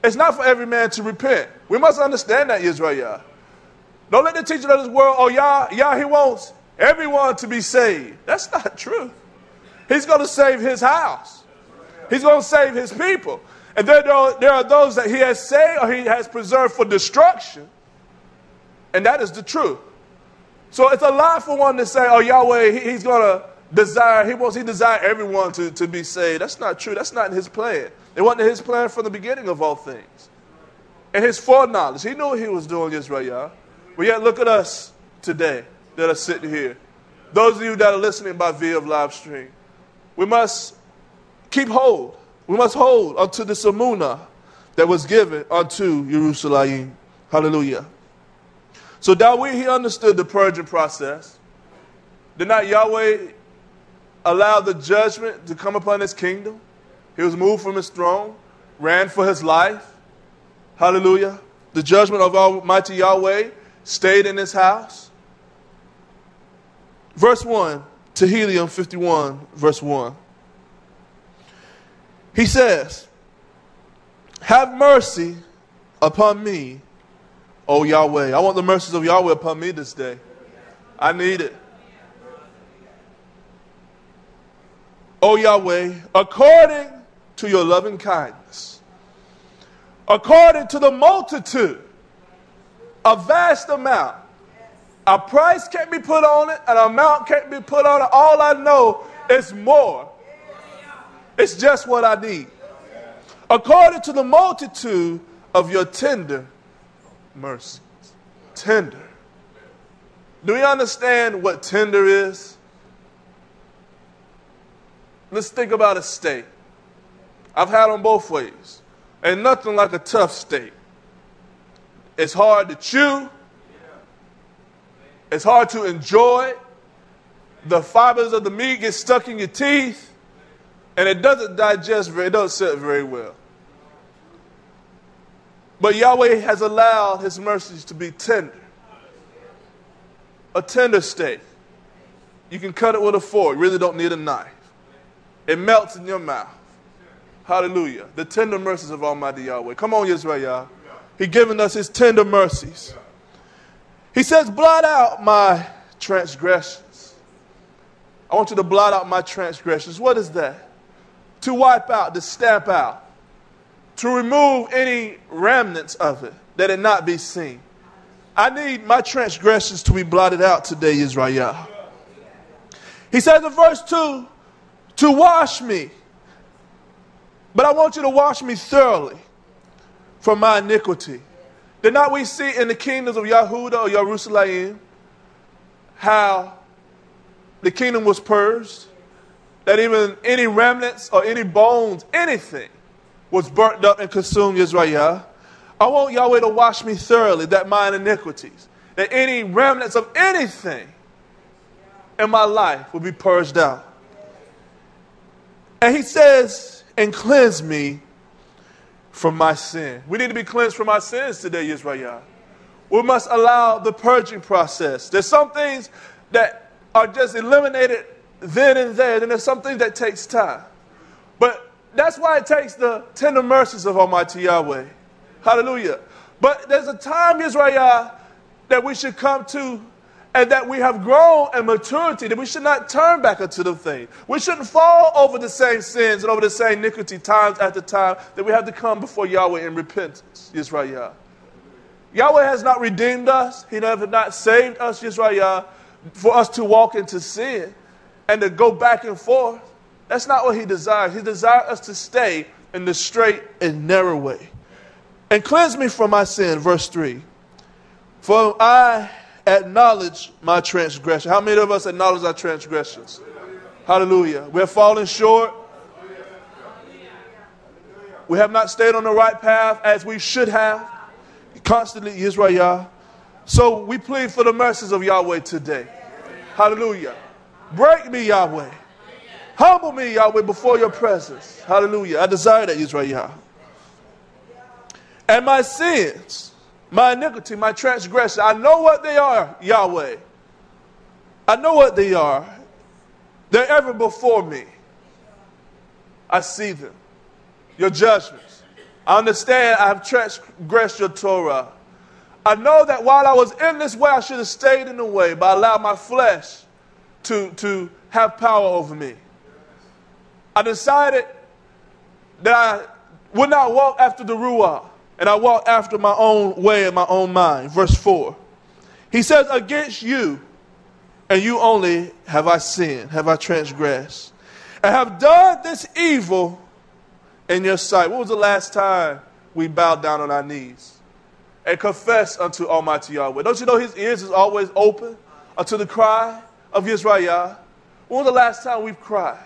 it's not for every man to repent. We must understand that, Israel. Don't let the teaching of this world, oh, Yah, Yah, he wants everyone to be saved. That's not true. He's going to save his house. He's going to save his people. And there, there are those that he has saved or he has preserved for destruction. And that is the truth. So it's a lie for one to say, oh, Yahweh, he, he's going to desire, he wants, he desire everyone to, to be saved. That's not true. That's not in his plan. It wasn't his plan from the beginning of all things. And his foreknowledge, he knew what he was doing, Israel. But yet, look at us today that are sitting here. Those of you that are listening by via of live stream, we must keep hold. We must hold unto the Samuna that was given unto Jerusalem. Hallelujah. So David, he understood the purging process. Did not Yahweh allow the judgment to come upon his kingdom? He was moved from his throne, ran for his life. Hallelujah. The judgment of Almighty Yahweh stayed in his house. Verse 1, Tehillim 51, verse 1. He says, Have mercy upon me, O Yahweh. I want the mercies of Yahweh upon me this day. I need it. O Yahweh, according to your loving kindness, according to the multitude, a vast amount. A price can't be put on it, an amount can't be put on it. All I know is more. It's just what I need. According to the multitude of your tender mercies. Tender. Do we understand what tender is? Let's think about a steak. I've had them both ways. Ain't nothing like a tough steak. It's hard to chew. It's hard to enjoy. The fibers of the meat get stuck in your teeth. And it doesn't digest very, it doesn't sit very well. But Yahweh has allowed his mercies to be tender. A tender steak. You can cut it with a fork. You really don't need a knife. It melts in your mouth. Hallelujah. The tender mercies of Almighty Yahweh. Come on, Israel. He given us his tender mercies. He says, blot out my transgressions. I want you to blot out my transgressions. What is that? To wipe out, to stamp out, to remove any remnants of it, that it not be seen. I need my transgressions to be blotted out today, Israel. He says in verse 2 to wash me. But I want you to wash me thoroughly from my iniquity. Did not we see in the kingdoms of Yahudah or Jerusalem how the kingdom was purged? That even any remnants or any bones, anything, was burnt up and consumed Israel. I want Yahweh to wash me thoroughly, that my iniquities, that any remnants of anything in my life will be purged out. And he says, and cleanse me from my sin. We need to be cleansed from our sins today, Israel. We must allow the purging process. There's some things that are just eliminated then and there, and there's some things that takes time. But that's why it takes the tender mercies of Almighty Yahweh. Hallelujah. But there's a time, Israel, that we should come to and that we have grown in maturity, that we should not turn back into the thing. We shouldn't fall over the same sins and over the same iniquity times after time, that we have to come before Yahweh in repentance. Yisrael. Yahweh has not redeemed us, He has not saved us, Yisrael, for us to walk into sin and to go back and forth. That's not what He desires. He desires us to stay in the straight and narrow way. And cleanse me from my sin, verse 3. For I acknowledge my transgression. How many of us acknowledge our transgressions? Hallelujah. We're falling short. We have not stayed on the right path as we should have. Constantly, Israel. So we plead for the mercies of Yahweh today. Hallelujah. Break me, Yahweh. Humble me, Yahweh, before your presence. Hallelujah. I desire that, Israel. And my sins my iniquity, my transgression. I know what they are, Yahweh. I know what they are. They're ever before me. I see them. Your judgments. I understand I have transgressed your Torah. I know that while I was in this way, I should have stayed in the way, but I allowed my flesh to, to have power over me. I decided that I would not walk after the Ruah and I walked after my own way and my own mind. Verse 4. He says, Against you, and you only have I sinned, have I transgressed, and have done this evil in your sight. When was the last time we bowed down on our knees and confessed unto Almighty Yahweh? Don't you know his ears is always open unto the cry of Israel? When was the last time we've cried?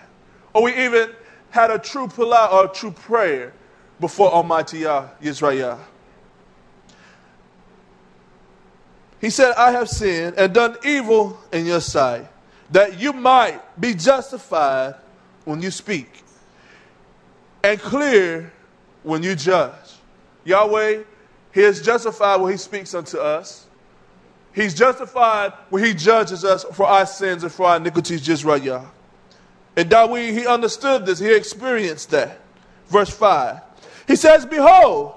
Or we even had a true pula or a true prayer before Almighty Yah, Israel? He said, I have sinned and done evil in your sight, that you might be justified when you speak and clear when you judge. Yahweh, He is justified when He speaks unto us. He's justified when He judges us for our sins and for our iniquities, just right, Yah. And Dawi, he understood this, he experienced that. Verse 5. He says, Behold,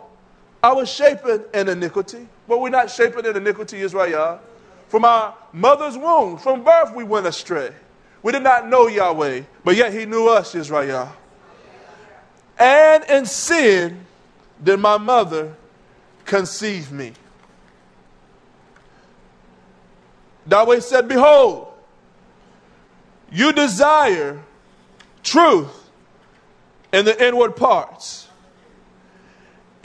I was shapen in iniquity but we're not shaping in iniquity, Israel. From our mother's womb, from birth, we went astray. We did not know Yahweh, but yet He knew us, Israel. And in sin did my mother conceive me. Yahweh said, Behold, you desire truth in the inward parts,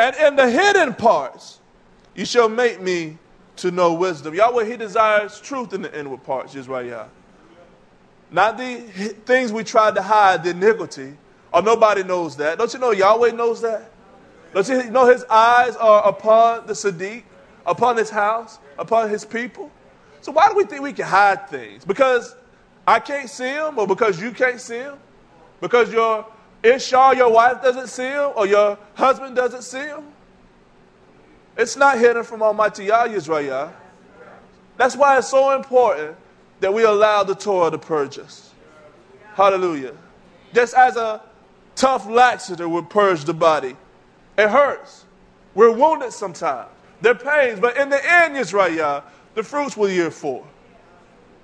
and in the hidden parts you shall make me to know wisdom. Yahweh, He desires truth in the inward parts, here. Not the things we tried to hide, the iniquity. Or oh, nobody knows that. Don't you know Yahweh knows that? Don't you know His eyes are upon the Sadiq, upon His house, upon His people? So why do we think we can hide things? Because I can't see Him, or because you can't see Him? Because your Ishah, your wife, doesn't see Him, or your husband doesn't see Him? It's not hidden from Almighty Yah Yisrael. That's why it's so important that we allow the Torah to purge us. Hallelujah. Just as a tough laxative would purge the body, it hurts. We're wounded sometimes. There are pains, but in the end, Yisrael, the fruits will yield for.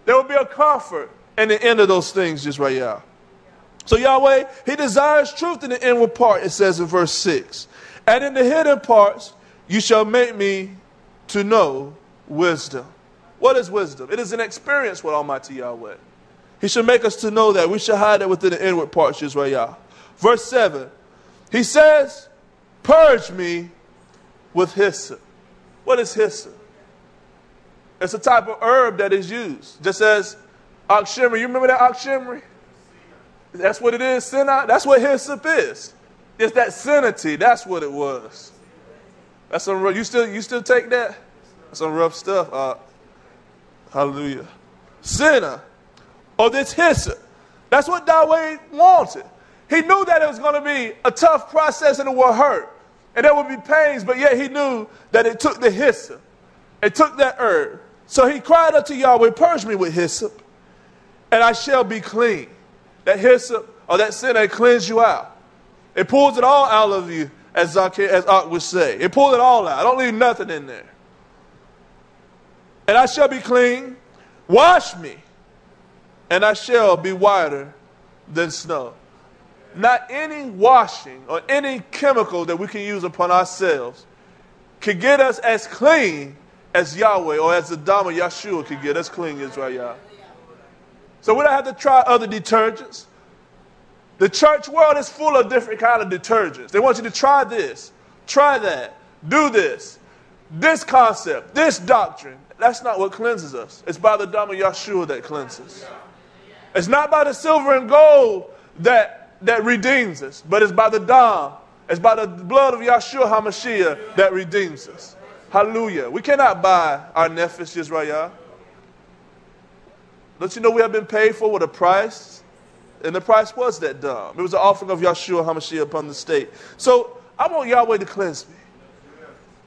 There will be a comfort in the end of those things, Yisrael. So Yahweh, He desires truth in the inward part, it says in verse 6. And in the hidden parts, you shall make me to know wisdom. What is wisdom? It is an experience with Almighty Yahweh. He should make us to know that. We should hide it within the inward parts, Yisrael. Verse 7. He says, Purge me with hyssop. What is hyssop? It's a type of herb that is used. Just as Akshimri. You remember that Akshimri? That's what it is, senna. That's what hyssop is. It's that sanity. That's what it was. That's some you still you still take that? That's some rough stuff. Uh, hallelujah. Senna or this hyssop. That's what Yahweh wanted. He knew that it was going to be a tough process and it would hurt. And there would be pains, but yet he knew that it took the hyssop. It took that herb. So he cried unto Yahweh, Purge me with hyssop, and I shall be clean. That hyssop or that sin, that cleans you out. It pulls it all out of you as Zacchaeus, as would say. It pulls it all out. Don't leave nothing in there. And I shall be clean. Wash me, and I shall be whiter than snow. Not any washing or any chemical that we can use upon ourselves can get us as clean as Yahweh or as the Dama Yeshua can get us clean, Israel. So we don't have to try other detergents. The church world is full of different kind of detergents. They want you to try this, try that, do this, this concept, this doctrine. That's not what cleanses us. It's by the Dhamma Yeshua that cleanses. It's not by the silver and gold that, that redeems us, but it's by the Dam. It's by the blood of Yeshua HaMashiach that redeems us. Hallelujah. We cannot buy our nefesh Israel. Don't you know we have been paid for with a price? And the price was that Dam. It was the offering of Yeshua HaMashiach upon the state. So I want Yahweh to cleanse me.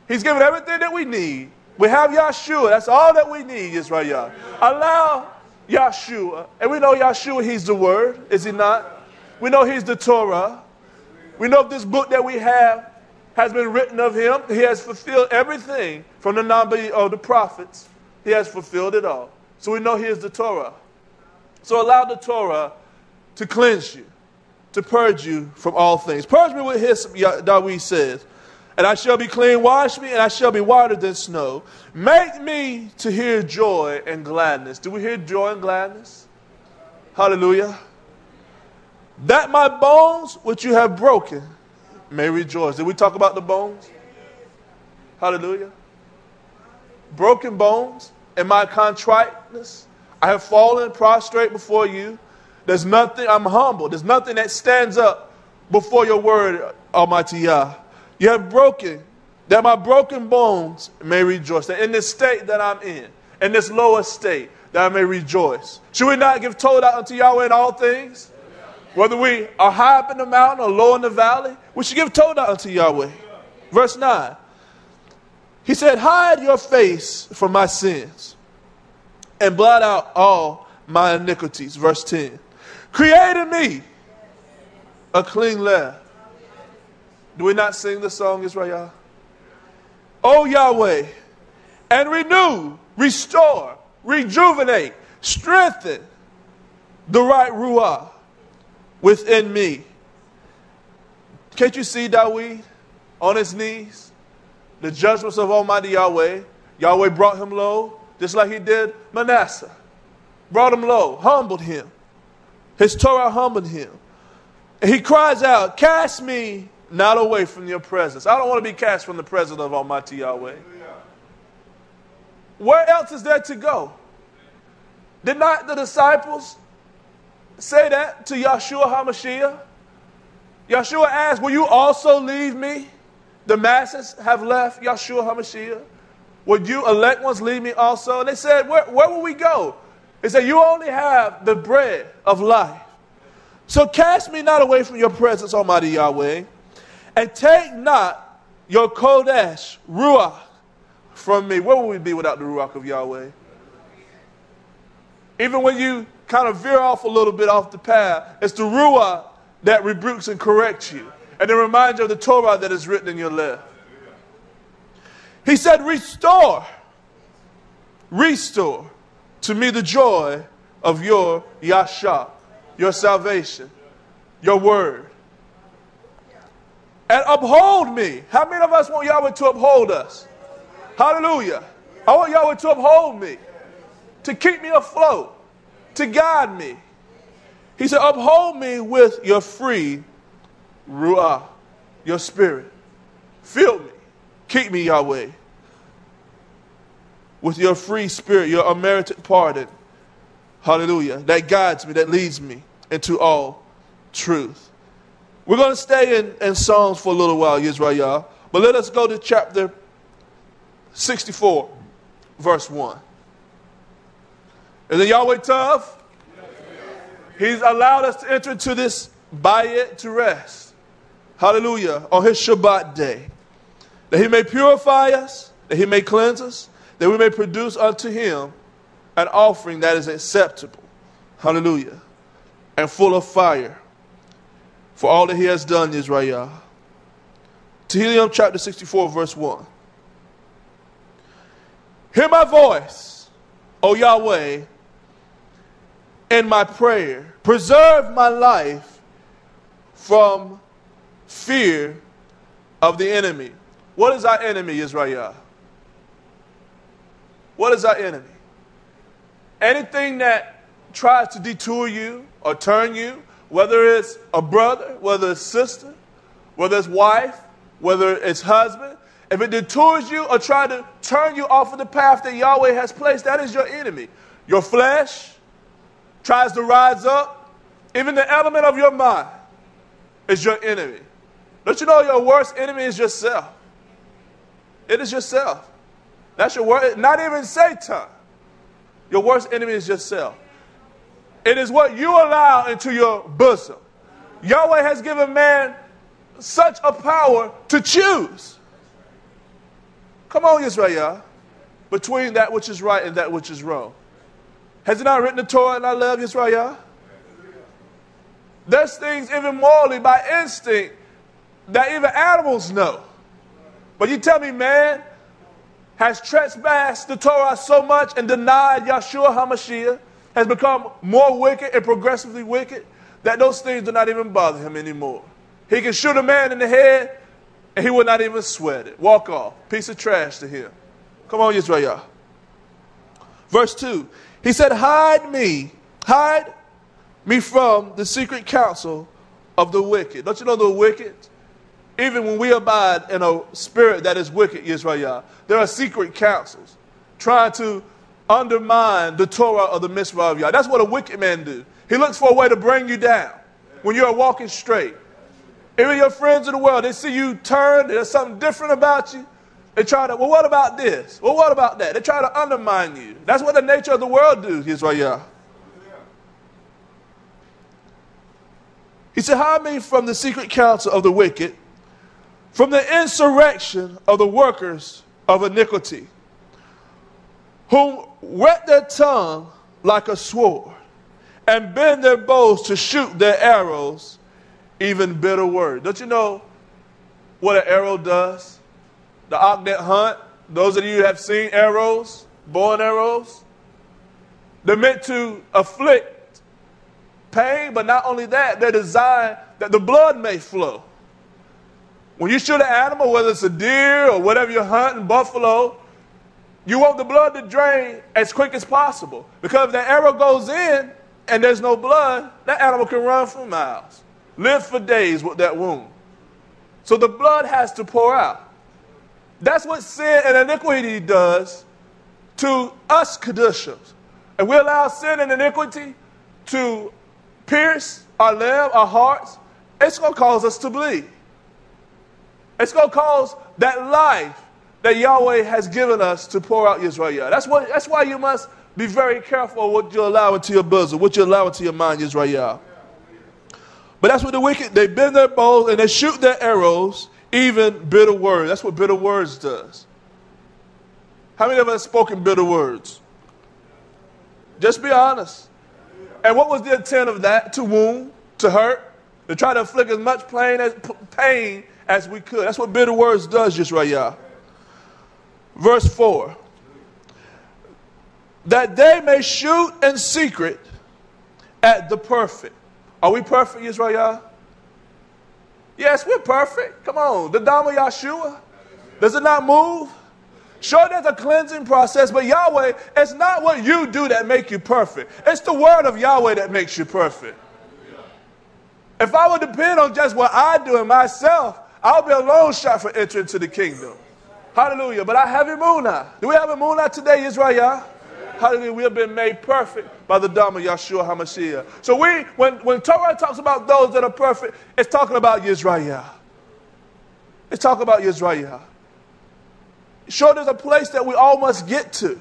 He's given everything that we need. We have Yeshua. That's all that we need, Israel. Yah. Allow Yeshua. And we know Yeshua, he's the word, is he not? We know he's the Torah. We know this book that we have has been written of him. He has fulfilled everything from the number of the prophets. He has fulfilled it all. So we know he is the Torah. So allow the Torah to cleanse you, to purge you from all things. Purge me with his, Dawid says, and I shall be clean. Wash me, and I shall be whiter than snow. Make me to hear joy and gladness. Do we hear joy and gladness? Hallelujah. That my bones, which you have broken, may rejoice. Did we talk about the bones? Hallelujah. Broken bones and my I have fallen prostrate before you. There's nothing, I'm humble. There's nothing that stands up before your word, Almighty Yah. You have broken, that my broken bones may rejoice. That in this state that I'm in, in this lower state, that I may rejoice. Should we not give Todah unto Yahweh in all things? Whether we are high up in the mountain or low in the valley, we should give Todah unto Yahweh. Verse 9. He said, Hide your face from my sins and blot out all my iniquities. Verse 10. Create in me a clean lamp. Do we not sing the song, Israel? O Yahweh, and renew, restore, rejuvenate, strengthen the right Ruah within me. Can't you see David on his knees? The judgments of Almighty Yahweh. Yahweh brought him low, just like he did Manasseh. Brought him low, humbled him. His Torah humbled him. And he cries out, Cast me not away from your presence. I don't want to be cast from the presence of Almighty Yahweh. Where else is there to go? Did not the disciples say that to Yeshua HaMashiach? Yeshua asked, Will you also leave me? The masses have left Yeshua HaMashiach. Would you elect ones leave me also? And they said, Where, where will we go? He said, You only have the bread of life. So cast me not away from your presence, Almighty Yahweh, and take not your Kodesh, Ruach, from me. Where would we be without the Ruach of Yahweh? Even when you kind of veer off a little bit off the path, it's the Ruach that rebukes and corrects you. And it reminds you of the Torah that is written in your lev. He said, Restore, restore to me the joy of your Yasha, your salvation, your word. And uphold me. How many of us want Yahweh to uphold us? Hallelujah. I want Yahweh to uphold me, to keep me afloat, to guide me. He said, Uphold me with your free Ruah, your spirit. Fill me. Keep me, Yahweh, with your free spirit, your unmerited pardon. Hallelujah. That guides me, that leads me into all truth. We're going to stay in, in Psalms for a little while, Israel, but let us go to chapter 64, verse 1. Is it Yahweh tov? He's allowed us to enter into this bayit to rest. Hallelujah. On his Shabbat day. That he may purify us, that he may cleanse us, that we may produce unto him an offering that is acceptable. Hallelujah. And full of fire for all that he has done, Israel. Tehillim chapter 64, verse 1. Hear my voice, O Yahweh, in my prayer. Preserve my life from fear of the enemy. What is our enemy, Israel? What is our enemy? Anything that tries to detour you or turn you, whether it's a brother, whether it's sister, whether it's wife, whether it's husband, if it detours you or try to turn you off of the path that Yahweh has placed, that is your enemy. Your flesh tries to rise up. Even the element of your mind is your enemy. Don't you know your worst enemy is yourself? It is yourself. That's your worst, not even Satan. Your worst enemy is yourself. It is what you allow into your bosom. Yahweh has given man such a power to choose. Come on, Israel. Between that which is right and that which is wrong. Has it not written the Torah and I love Israel? There's things even morally by instinct that even animals know. But you tell me, man has trespassed the Torah so much and denied Yeshua HaMashiach, has become more wicked and progressively wicked, that those things do not even bother him anymore. He can shoot a man in the head And he will not even sweat it. Walk off. Piece of trash to him. Come on, Israel. Verse 2. He said, Hide me, hide me from the secret counsel of the wicked. Don't you know the wicked? Even when we abide in a spirit that is wicked, Israel, there are secret counsels trying to undermine the Torah of the mitzvah of Yah. That's what a wicked man do. He looks for a way to bring you down when you're walking straight. Even your friends in the world, they see you turn, there's something different about you. They try to, well, what about this? Well, what about that? They try to undermine you. That's what the nature of the world do, Israel. He said, Hide me from the secret counsel of the wicked, from the insurrection of the workers of iniquity, whom wet their tongue like a sword, and bend their bows to shoot their arrows, even bitter words. Don't you know what an arrow does? The Ogden hunt, those of you who have seen arrows, bow and arrows, they're meant to afflict pain, but not only that, they're designed that the blood may flow. When you shoot an animal, whether it's a deer or whatever you're hunting, buffalo, you want the blood to drain as quick as possible. Because if the arrow goes in and there's no blood, that animal can run for miles, live for days with that wound. So the blood has to pour out. That's what sin and iniquity does to us Kedushas. And we allow sin and iniquity to pierce our limb, our hearts, it's going to cause us to bleed. It's going to cause that life that Yahweh has given us to pour out Israel. That's, what, that's why you must be very careful what you allow into your bosom, what you allow into your mind, Israel. But that's what the wicked, they bend their bows and they shoot their arrows, even bitter words. That's what bitter words does. How many of us spoken bitter words? Just be honest. And what was the intent of that? To wound, to hurt, to try to inflict as much pain as, pain as we could. That's what bitter words does, just right, y'all. Verse 4 that they may shoot in secret at the perfect. Are we perfect, Israel? Yes, we're perfect. Come on. The Dama Yeshua. Does it not move? Sure, there's a cleansing process, but Yahweh, it's not what you do that make you perfect. It's the word of Yahweh that makes you perfect. If I would depend on just what I do in myself, I'll be a long shot for entering into the kingdom. Hallelujah. But I have emunah. Do we have emunah today, Israel? Hallelujah. We have been made perfect by the Dhamma Yeshua HaMashiach. So we, when, when Torah talks about those that are perfect, it's talking about Israel. It's talking about Israel. Sure, there's a place that we all must get to.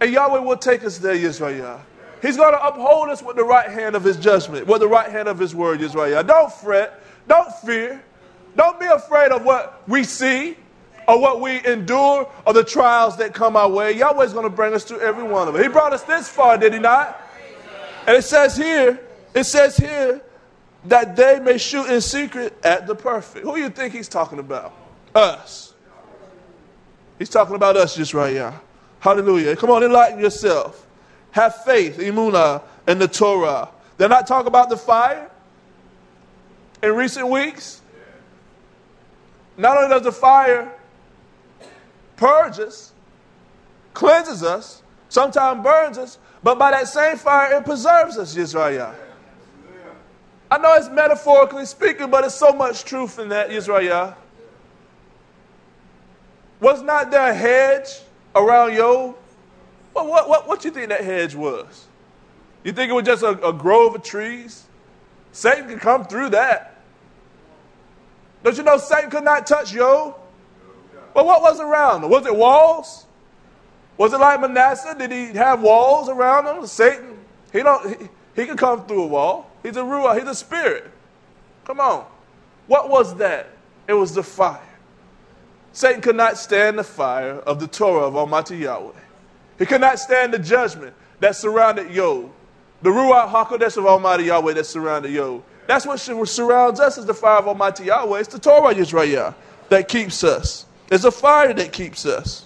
And Yahweh will take us there, Israel. He's going to uphold us with the right hand of his judgment, with the right hand of his word, Israel. Don't fret. Don't fear. Don't be afraid of what we see or what we endure or the trials that come our way. Yahweh's going to bring us through every one of them. He brought us this far, did he not? And it says here, it says here that they may shoot in secret at the perfect. Who you think he's talking about? Us. He's talking about us just right here. Hallelujah. Come on, enlighten yourself. Have faith, emunah, and the Torah. They're not talking about the fire in recent weeks. Not only does the fire purge us, cleanses us, sometimes burns us, but by that same fire, it preserves us, Yisrael. I know it's metaphorically speaking, but it's so much truth in that, Yisrael. Was not there a hedge around Job? Well, what, what, what you think that hedge was? You think it was just a, a grove of trees? Satan could come through that. Don't you know Satan could not touch Job? But what was around him? Was it walls? Was it like Manasseh? Did he have walls around him? Satan, he don't he, he can come through a wall. He's a ruah, he's a spirit. Come on. What was that? It was the fire. Satan could not stand the fire of the Torah of Almighty Yahweh. He could not stand the judgment that surrounded Job. The Ruach HaKodesh of Almighty Yahweh that surrounded Job. That's what surrounds us is the fire of Almighty Yahweh. It's the Torah Yisrael that keeps us. It's a fire that keeps us.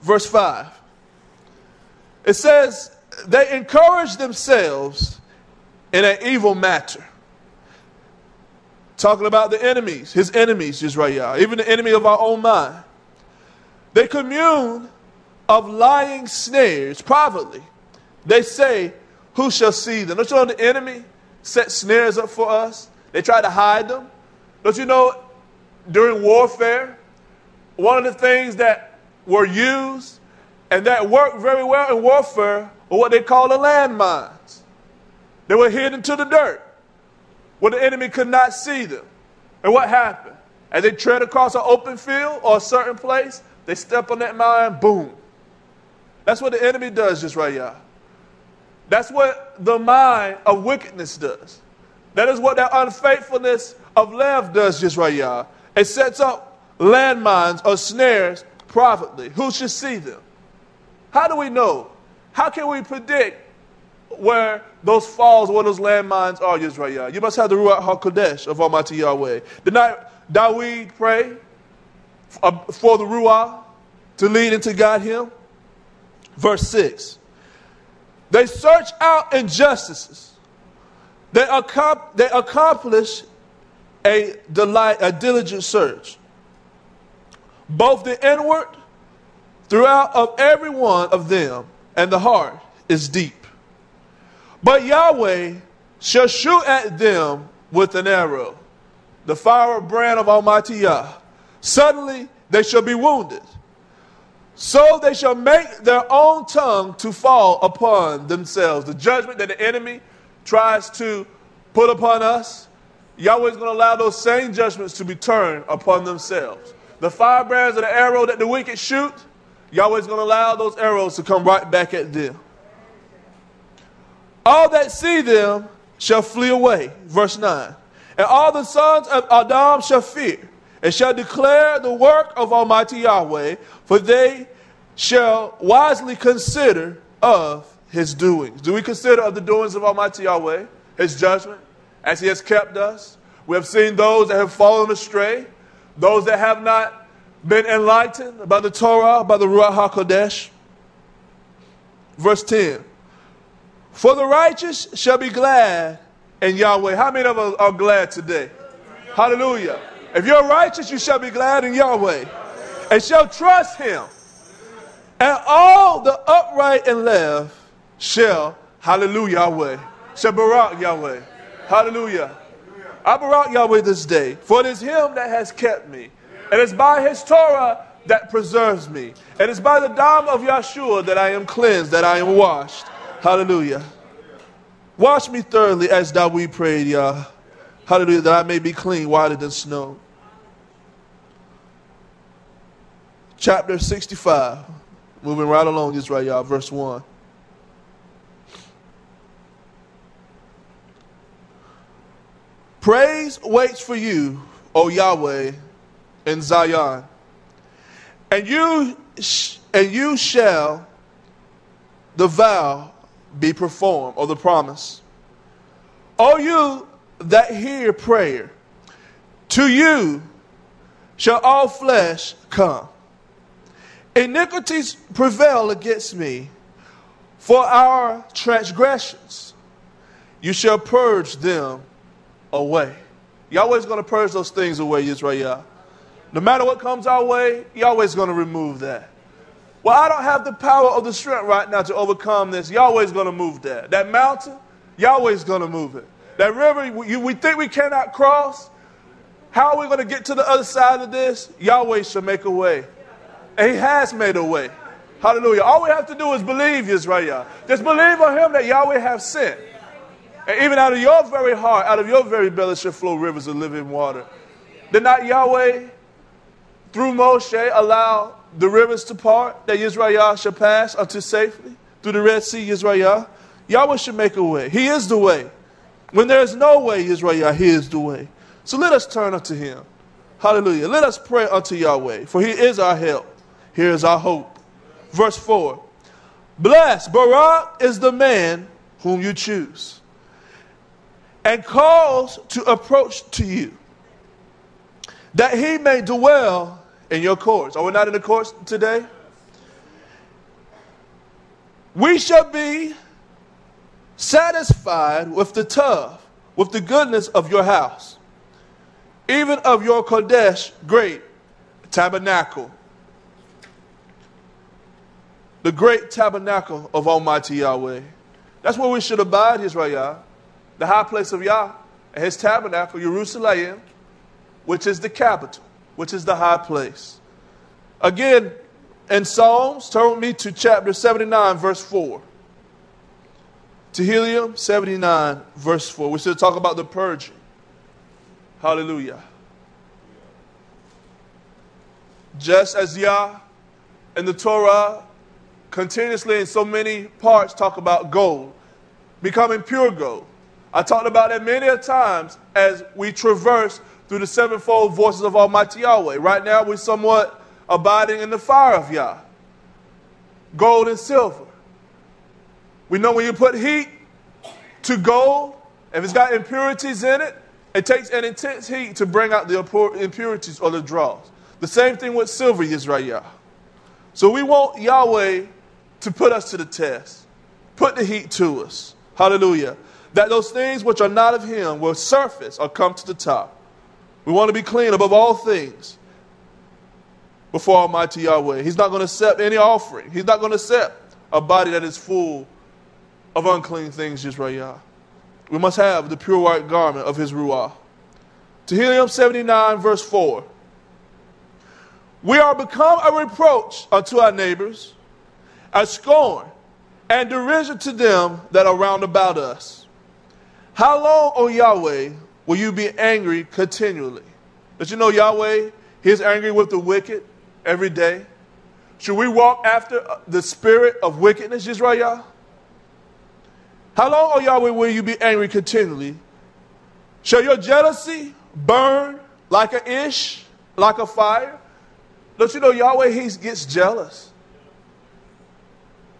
Verse 5. It says, they encourage themselves in an evil matter talking about the enemies, his enemies, here, even the enemy of our own mind. They commune of lying snares privately. They say, Who shall see them? Don't you know the enemy set snares up for us? They try to hide them. Don't you know during warfare, one of the things that were used and that worked very well in warfare were what they call the landmines. They were hidden to the dirt where the enemy could not see them. And what happened? As they tread across an open field or a certain place, they step on that mine, boom. That's what the enemy does just right here. That's what the mind of wickedness does. That is what that unfaithfulness of love does just right here. It sets up landmines or snares privately. Who should see them? How do we know? How can we predict where those falls, where those landmines are here? You must have the Ruach HaKodesh of Almighty Yahweh. Did not Dawid pray uh, for the Ruach to lead and to guide him? Verse 6. They search out injustices. They, accom- they accomplish a, delight, a diligent search. Both the inward, throughout of every one of them, and the heart is deep. But Yahweh shall shoot at them with an arrow, the fire brand of Almighty Yah. Suddenly they shall be wounded. So they shall make their own tongue to fall upon themselves. The judgment that the enemy tries to put upon us, Yahweh is going to allow those same judgments to be turned upon themselves. The firebrands of the arrow that the wicked shoot, Yahweh is going to allow those arrows to come right back at them. All that see them shall flee away. Verse 9. And all the sons of Adam shall fear and shall declare the work of Almighty Yahweh, for they shall wisely consider of his doings. Do we consider of the doings of Almighty Yahweh, his judgment, as he has kept us? We have seen those that have fallen astray, those that have not been enlightened by the Torah, by the Ruach HaKodesh. Verse 10 For the righteous shall be glad in Yahweh. How many of us are glad today? Hallelujah. If you're righteous, you shall be glad in Yahweh and shall trust him. And all the upright and left shall, hallelujah, Yahweh, shall barak Yahweh. Hallelujah. I barak Yahweh this day, for it is him that has kept me. And it's by his Torah that preserves me. And it's by the dam of Yahshua that I am cleansed, that I am washed. Hallelujah. Wash me thoroughly as thou we prayed, Yah. Hallelujah, that I may be clean, whiter than snow. Chapter 65. Moving right along, right, y'all. Verse 1. Praise waits for you, O Yahweh, in Zion. And you, and you shall the vow be performed, or the promise. O you that hear prayer, to you shall all flesh come. Iniquities prevail against me, for our transgressions you shall purge them away. Yahweh's going to purge those things away, Israel. No matter what comes our way, Yahweh's going to remove that. Well, I don't have the power or the strength right now to overcome this. Yahweh's going to move that. That mountain, Yahweh's going to move it. That river, we, we think we cannot cross. How are we going to get to the other side of this? Yahweh shall make a way. And he has made a way. Hallelujah. All we have to do is believe Israel. Just believe on him that Yahweh have sent. And even out of your very heart, out of your very belly shall flow rivers of living water. Did not Yahweh, through Moshe, allow the rivers to part that Israel shall pass unto safely? Through the Red Sea, Israel? Yahweh should make a way. He is the way. When there is no way, Israel, He is the way. So let us turn unto Him. Hallelujah. Let us pray unto Yahweh, for He is our help. Here is our hope. Verse 4 Blessed, Barak is the man whom you choose and calls to approach to you, that he may dwell in your courts. Are we not in the courts today? We shall be satisfied with the tov, with the goodness of your house. even of your Kodesh great tabernacle. The great tabernacle of Almighty Yahweh. That's where we should abide, Israel. The high place of Yah and his tabernacle, Jerusalem, which is the capital, which is the high place. Again, in Psalms, turn with me to chapter 79, verse 4. Tehillim 79, verse 4. We should talk about the purging. Hallelujah. Just as Yah and the Torah continuously in so many parts talk about gold, becoming pure gold. I talked about it many a times as we traverse through the sevenfold voices of Almighty Yahweh. Right now, we're somewhat abiding in the fire of Yah, gold and silver. We know when you put heat to gold, if it's got impurities in it, it takes an intense heat to bring out the impurities or the dross. The same thing with silver, Yisrael. So we want Yahweh to put us to the test, put the heat to us. Hallelujah that those things which are not of him will surface or come to the top. We want to be clean above all things before Almighty Yahweh. He's not going to accept any offering. He's not going to accept a body that is full of unclean things, Israel. We must have the pure white garment of his Ruah. Tehillim 79, verse 4. We are become a reproach unto our neighbors, a scorn and derision to them that are round about us. How long, O Yahweh, will you be angry continually? Did you know Yahweh, He is angry with the wicked every day? Should we walk after uh, the spirit of wickedness, Israel? How long, O Yahweh, will you be angry continually? Shall your jealousy burn like an esh, like a fire? Don't you know Yahweh, He gets jealous?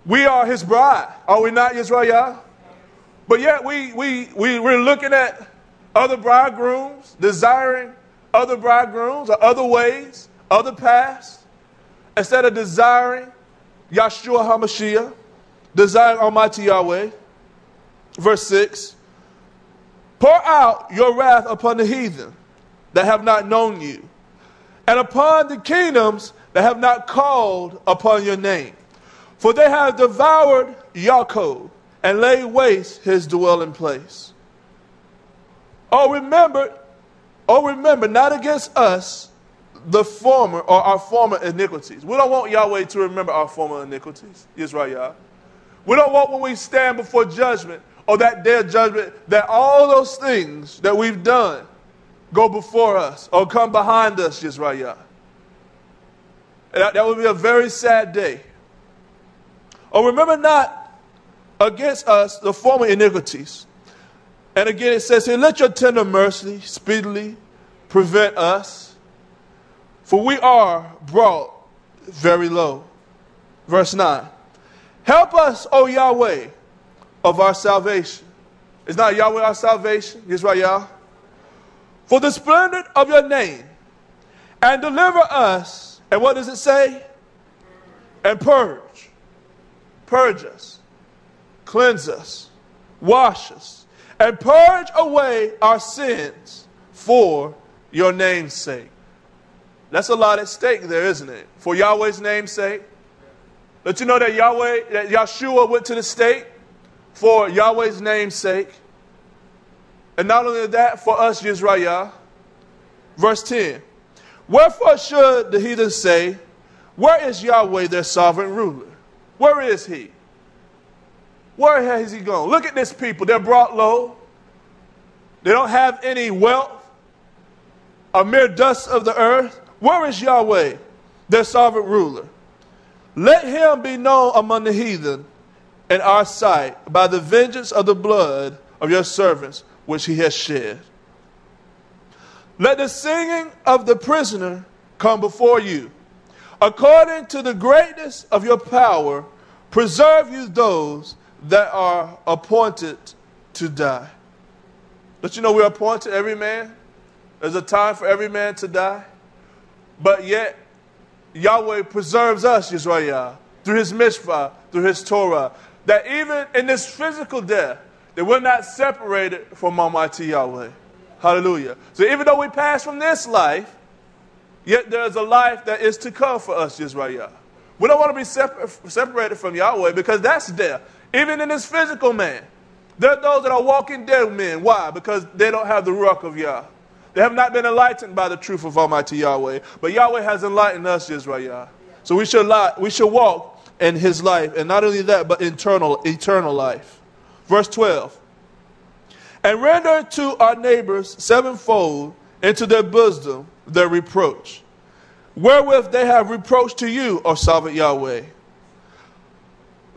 We are His bride, are we not, Israel? But yet we, we, we, we're looking at other bridegrooms, desiring other bridegrooms or other ways, other paths, instead of desiring Yahshua HaMashiach, desiring Almighty Yahweh. Verse 6 Pour out your wrath upon the heathen that have not known you, and upon the kingdoms that have not called upon your name. For they have devoured Yaakov and laid waste his dwelling place. Oh, remember, oh, remember, not against us the former or our former iniquities. We don't want Yahweh to remember our former iniquities. Yes, right. We don't want when we stand before judgment or that day of judgment that all those things that we've done go before us or come behind us, yes, right. That, that would be a very sad day. Oh, remember not against us the former iniquities. And again, it says here, let your tender mercy speedily prevent us, for we are brought very low. Verse 9 Help us, O Yahweh, of our salvation. Is not Yahweh our salvation? Right, Yah. For the splendor of your name, and deliver us. And what does it say? And purge. Purge us cleanse us, wash us, and purge away our sins for your name's sake. That's a lot at stake there, isn't it? For Yahweh's name's sake. Let you know that Yahweh, that Yeshua went to the stake for Yahweh's name's sake. And not only that, for us, Israel. Verse 10 Wherefore should the heathen say, Where is Yahweh, their sovereign ruler? Where is he? Where has he gone? Look at this people. They're brought low. They don't have any wealth, a mere dust of the earth. Where is Yahweh, their sovereign ruler? Let him be known among the heathen in our sight by the vengeance of the blood of your servants, which he has shed. Let the singing of the prisoner come before you. According to the greatness of your power, preserve you those that are appointed to die. Don't you know we're appointed, every man? There's a time for every man to die. But yet, Yahweh preserves us, Israel, through his mishpat, through his Torah, that even in this physical death, that we're not separated from Almighty Yahweh. Hallelujah. So even though we pass from this life, yet there's a life that is to come for us, Yisrael. We don't want to be separ- separated from Yahweh because that's death. Even in this physical man, there are those that are walking dead men. Why? Because they don't have the Ruach of Yah. They have not been enlightened by the truth of Almighty Yahweh. But Yahweh has enlightened us, Yisrael. So we should, lie, we should walk in his life. And not only that, but eternal, eternal life. Verse 12. And render to our neighbors sevenfold into their bosom their reproach, wherewith they have reproached to you, O sovereign Yahweh.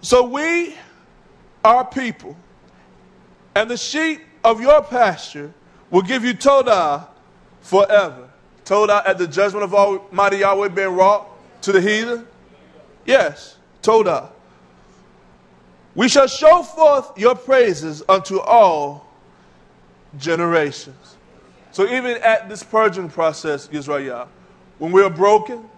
So we, our people, and the sheep of your pasture will give you Todah forever. Todah at the judgment of Almighty Yahweh being wrought to the heathen? Yes, Todah. We shall show forth your praises unto all generations. So even at this purging process, Israel, when we're broken,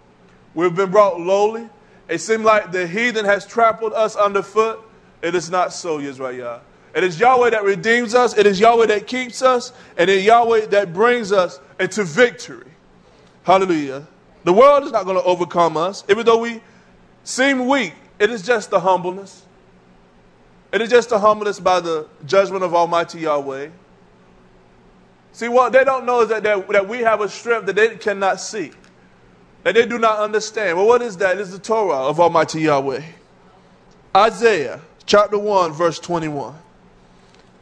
we've been brought lowly, it seems like the heathen has trampled us underfoot. It is not so, Israel. It is Yahweh that redeems us, it is Yahweh that keeps us, and it is Yahweh that brings us into victory. Hallelujah. The world is not going to overcome us, even though we seem weak. It is just the humbleness. It is just the humbleness by the judgment of Almighty Yahweh. See, what they don't know is that, that we have a strength that they cannot see, that they do not understand. Well, what is that? It is the Torah of Almighty Yahweh. Isaiah chapter 1, verse 21.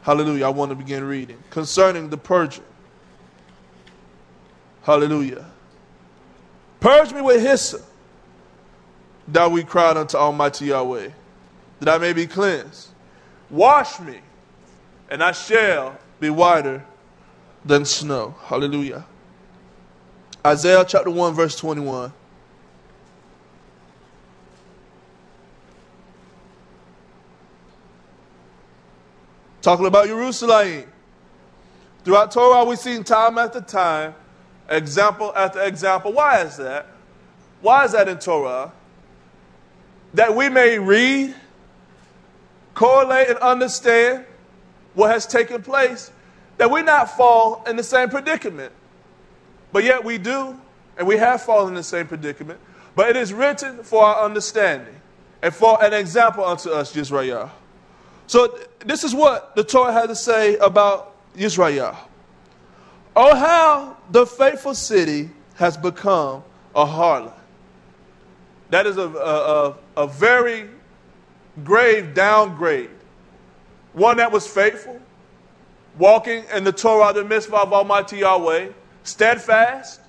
Hallelujah. I want to begin reading concerning the purging. Hallelujah. Purge me with hyssop, that we cried unto Almighty Yahweh, that I may be cleansed. Wash me, and I shall be whiter than snow. Hallelujah. Isaiah chapter 1, verse 21. Talking about Jerusalem. Throughout Torah, we've seen time after time, example after example. Why is that? Why is that in Torah? That we may read, correlate, and understand what has taken place that we not fall in the same predicament. But yet we do, and we have fallen in the same predicament. But it is written for our understanding and for an example unto us, Israel. So this is what the Torah had to say about Israel. Oh, how the faithful city has become a harlot. That is a, a, a, a very grave downgrade. One that was faithful, walking in the Torah, the mitzvah of Almighty Yahweh, steadfast,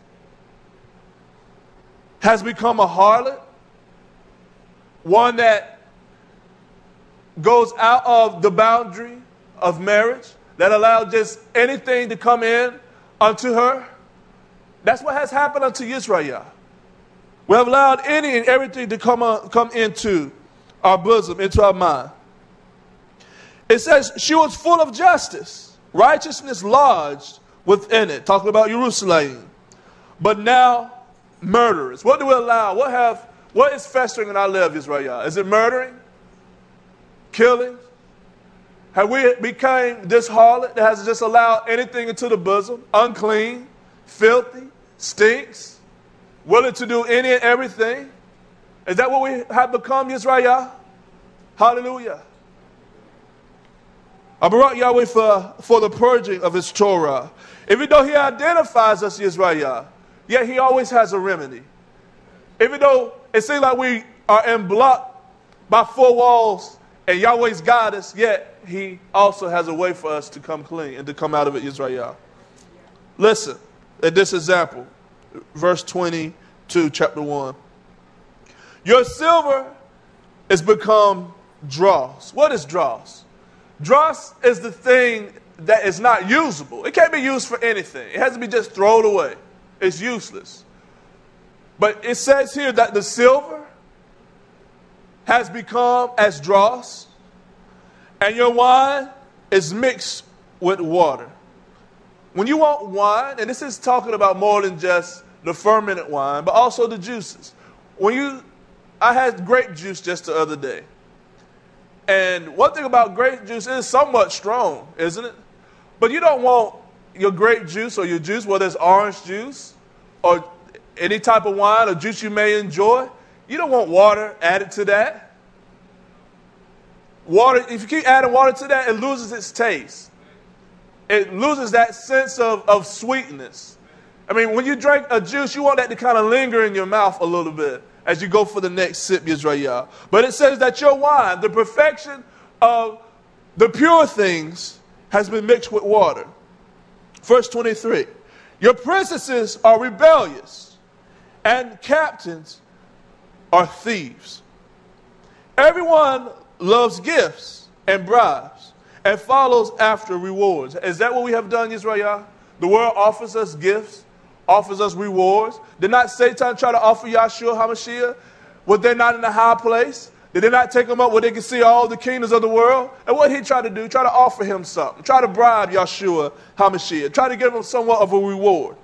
has become a harlot, one that goes out of the boundary of marriage, that allows just anything to come in unto her. That's what has happened unto Israel. We have allowed any and everything to come, on, come into our bosom, into our mind. It says she was full of justice righteousness lodged within it. Talking about Jerusalem. But now, murderers. What do we allow? What have what is festering in our lives, Israel? Is it murdering? Killing? Have we become this harlot that has just allowed anything into the bosom? Unclean, filthy, stinks, willing to do any and everything? Is that what we have become, Israel? Hallelujah. I brought Yahweh for, uh, for the purging of his Torah. Even though he identifies us Israel, yet he always has a remedy. Even though it seems like we are in block by four walls and Yahweh's got us, yet he also has a way for us to come clean and to come out of it, Israel. Listen at this example, verse 22, chapter 1. Your silver is become dross. What is dross? Dross is the thing that is not usable. It can't be used for anything. It has to be just thrown away. It's useless. But it says here that the silver has become as dross, and your wine is mixed with water. When you want wine, and this is talking about more than just the fermented wine, but also the juices. When you, I had grape juice just the other day. And one thing about grape juice is somewhat strong, isn't it? But you don't want your grape juice or your juice, whether it's orange juice or any type of wine or juice you may enjoy, you don't want water added to that. Water, if you keep adding water to that, it loses its taste. It loses that sense of, of sweetness. I mean, when you drink a juice, you want that to kind of linger in your mouth a little bit as you go for the next sip, Yisrael. But it says that your wine, the perfection of the pure things, has been mixed with water. Verse 23 Your princesses are rebellious, and captains are thieves. Everyone loves gifts and bribes and follows after rewards. Is that what we have done, Israel? The world offers us gifts, offers us rewards. Did not Satan try to offer Yahshua HaMashiach? Was they not in a high place? Did they not take him up where they could see all the kingdoms of the world? And what he tried to do? Try to offer him something. Try to bribe Yahshua HaMashiach. Try to give him somewhat of a reward.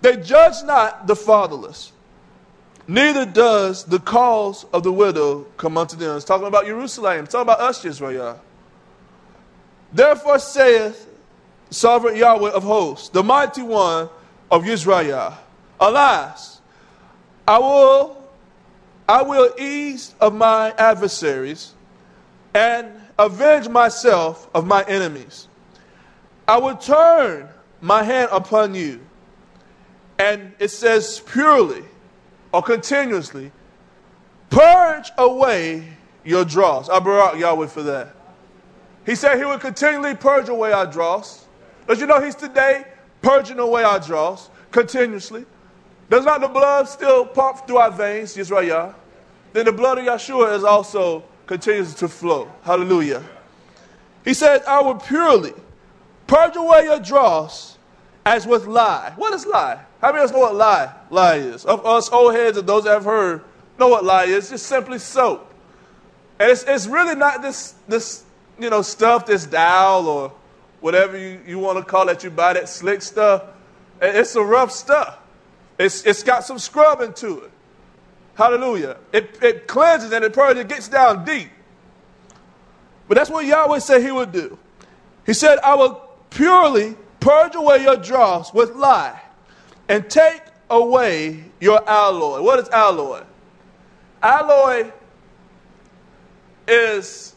They judge not the fatherless, neither does the cause of the widow come unto them. It's talking about Jerusalem. It's talking about us, Israel. Therefore saith sovereign Yahweh of hosts, the mighty one of Israel, Alas, I will I will ease of my adversaries and avenge myself of my enemies. I will turn my hand upon you. And it says purely or continuously, purge away your dross. I brought Yahweh for that. He said he would continually purge away our dross. Does you know he's today purging away our dross continuously? Does not the blood still pump through our veins, Yisrael? Then the blood of Yeshua is also continues to flow. Hallelujah. He said, I will purely purge away your dross as with lye. What is lie? How many of us know what lie lye is? Of us old heads and those that have heard know what lie is. Just simply soap. And it's, it's really not this, this, you know, stuff, this dial or whatever you, you want to call it, you buy that slick stuff. It's a rough stuff. It's, it's got some scrubbing to it. Hallelujah. It, it cleanses and it purges, it gets down deep. But that's what Yahweh said he would do. He said, I will purely purge away your dross with lye and take away your alloy. What is alloy? Alloy is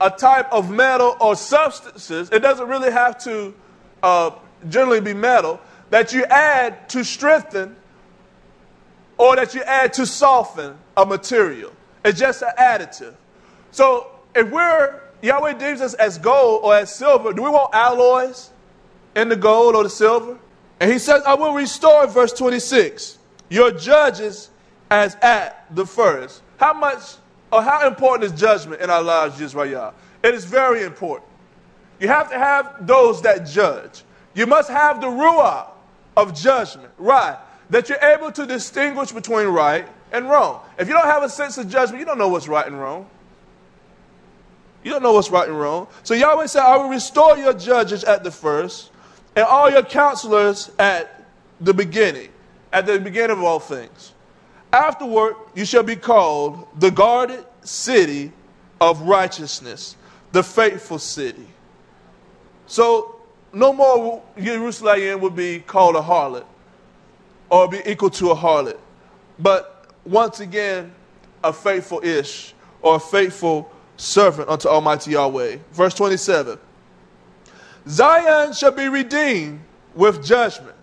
a type of metal or substances. It doesn't really have to uh, generally be metal, that you add to strengthen or that you add to soften a material. It's just an additive. So if we're, Yahweh deems us as gold or as silver, do we want alloys in the gold or the silver? And he says, I will restore, verse 26, your judges as at the first. How much or how important is judgment in our lives, Yisrael? It is very important. You have to have those that judge. You must have the ruah of judgment, right? That you're able to distinguish between right and wrong. If you don't have a sense of judgment, you don't know what's right and wrong. You don't know what's right and wrong. So Yahweh said, I will restore your judges at the first, and all your counselors at the beginning, at the beginning of all things. Afterward, you shall be called the guarded city of righteousness, the faithful city. So no more Jerusalem would be called a harlot or be equal to a harlot, but once again, a faithful ish or a faithful servant unto Almighty Yahweh. Verse 27 Zion shall be redeemed with judgment,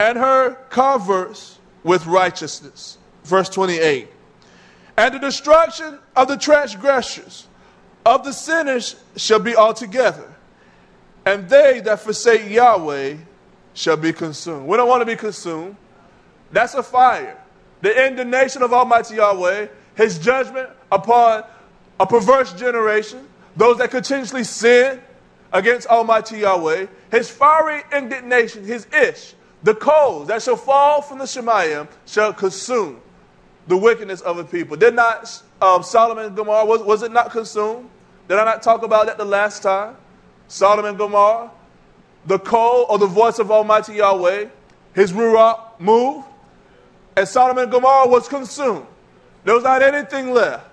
and her converts with righteousness. Verse 28 And the destruction of the transgressors of the sinners shall be altogether and they that forsake Yahweh shall be consumed. We don't want to be consumed. That's a fire. The indignation of Almighty Yahweh, his judgment upon a perverse generation, those that continuously sin against Almighty Yahweh, his fiery indignation, his esh, the coals that shall fall from the Shemayim shall consume the wickedness of the people. Did not um, Solomon and Gomorrah, was, was it not consumed? Did I not talk about that the last time? Sodom and Gomorrah, the call or the voice of Almighty Yahweh, his Ruach moved, and Sodom and Gomorrah was consumed. There was not anything left.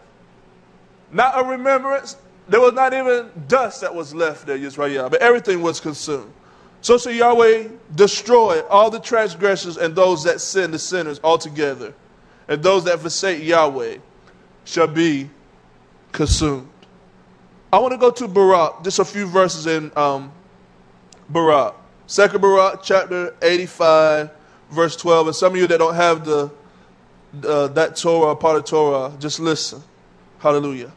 Not a remembrance, there was not even dust that was left there, Yisrael, but everything was consumed. So shall Yahweh destroy all the transgressors and those that sin, the sinners altogether. And those that forsake Yahweh shall be consumed. I want to go to Baruch, just a few verses in um, Baruch. Second Baruch, chapter 85, verse 12. And some of you that don't have the that Torah, part of Torah, just listen. Hallelujah.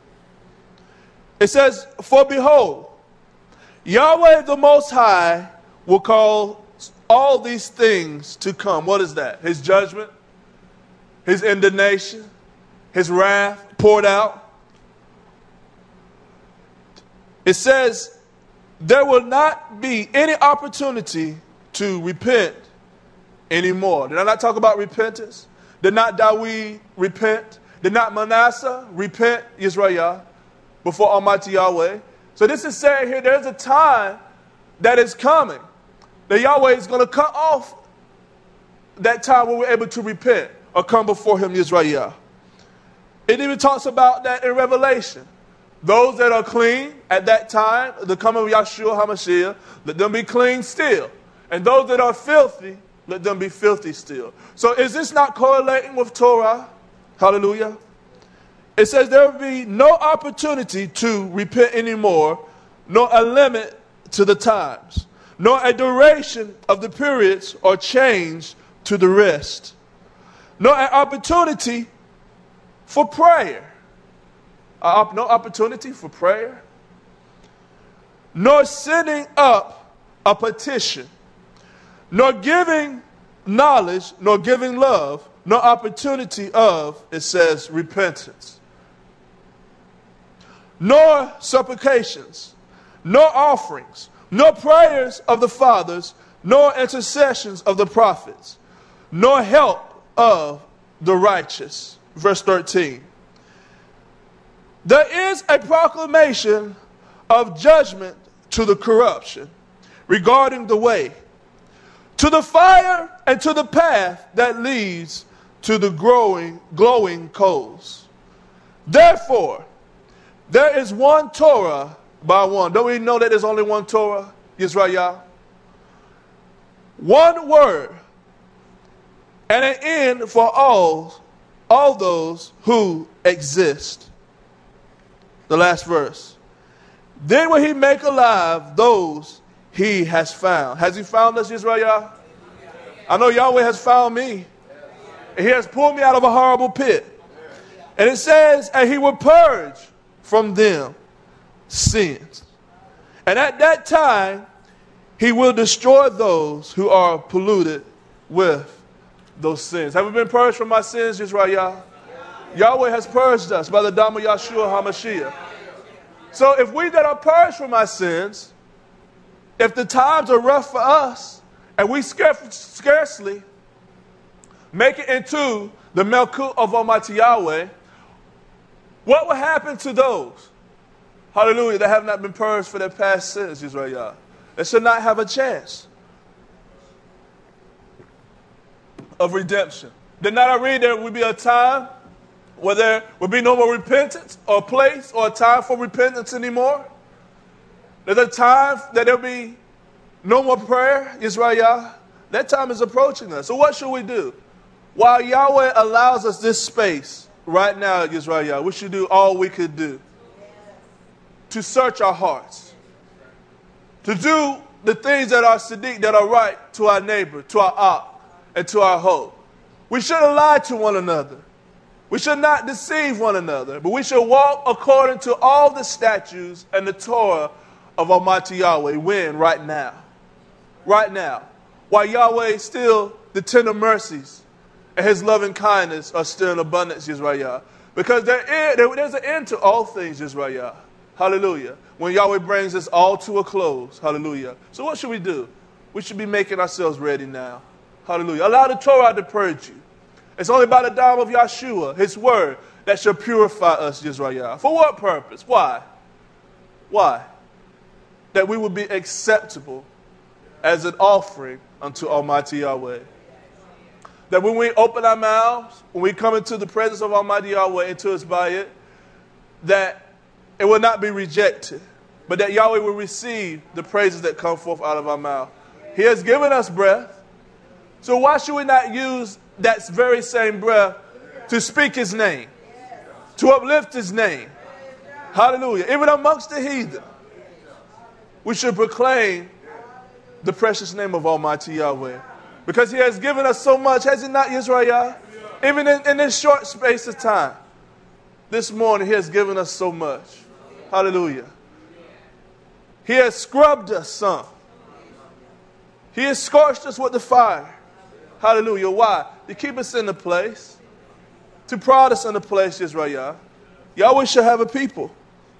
It says, For behold, Yahweh the Most High will call all these things to come. What is that? His judgment, his indignation, his wrath poured out. It says, there will not be any opportunity to repent anymore. Did I not talk about repentance? Did not David repent? Did not Manasseh repent, Israel, before Almighty Yahweh? So this is saying here there's a time that is coming that Yahweh is going to cut off that time when we're able to repent or come before Him, Israel. It even talks about that in Revelation. Those that are clean at that time, the coming of Yahshua HaMashiach, let them be clean still. And those that are filthy, let them be filthy still. So is this not correlating with Torah? Hallelujah. It says there will be no opportunity to repent anymore, nor a limit to the times, nor a duration of the periods or change to the rest, nor an opportunity for prayer. No opportunity for prayer, nor sending up a petition nor giving knowledge, nor giving love, nor opportunity of, it says, repentance, nor supplications, nor offerings, nor prayers of the fathers, nor intercessions of the prophets, nor help of the righteous. Verse 13. There is a proclamation of judgment to the corruption regarding the way to the fire and to the path that leads to the growing, glowing coals. Therefore, there is one Torah by one. Don't we know that there's only one Torah, Israel? One word and an end for all, all those who exist. The last verse. Then will he make alive those he has found. Has he found us, Israel? I know Yahweh has found me. He has pulled me out of a horrible pit. And it says, and he will purge from them sins. And at that time, he will destroy those who are polluted with those sins. Have we been purged from our sins, Israel? Yahweh has purged us by the Dhamma Yahshua HaMashiach. So if we that are purged from our sins, if the times are rough for us and we scarcely make it into the Malchut of Almighty Yahweh, what will happen to those, hallelujah, that have not been purged for their past sins, Israel? They should not have a chance of redemption. Did not I read there would be a time where there would be no more repentance or place or time for repentance anymore? There's a time that there'll be no more prayer, Israel. That time is approaching us. So what should we do? While Yahweh allows us this space right now, Israel, we should do all we could do to search our hearts, to do the things that are sadiq, that are right to our neighbor, to our op, and to our hope. We shouldn't lie to one another. We should not deceive one another, but we should walk according to all the statutes and the Torah of Almighty Yahweh. When? Right now. Right now. While Yahweh still, the tender mercies and his loving kindness are still in abundance, Israel. Because there is, there, there's an end to all things, Israel. Hallelujah. When Yahweh brings us all to a close. Hallelujah. So what should we do? We should be making ourselves ready now. Hallelujah. Allow the Torah to purge you. It's only by the dime of Yahshua, his word, that shall purify us, Israel. For what purpose? Why? Why? that we would be acceptable as an offering unto Almighty Yahweh. That when we open our mouths, when we come into the presence of Almighty Yahweh, into His bayit, that it will not be rejected, but that Yahweh will receive the praises that come forth out of our mouth. He has given us breath. So why should we not use that very same breath to speak his name, to uplift his name? Hallelujah. Even amongst the heathen, we should proclaim the precious name of Almighty Yahweh. Because he has given us so much, has he not, Israel? Even in, in this short space of time. This morning, he has given us so much. Hallelujah. He has scrubbed us some. He has scorched us with the fire. Hallelujah. Why? To keep us in the place. To prod us in the place, Israel. Yahweh shall have a people.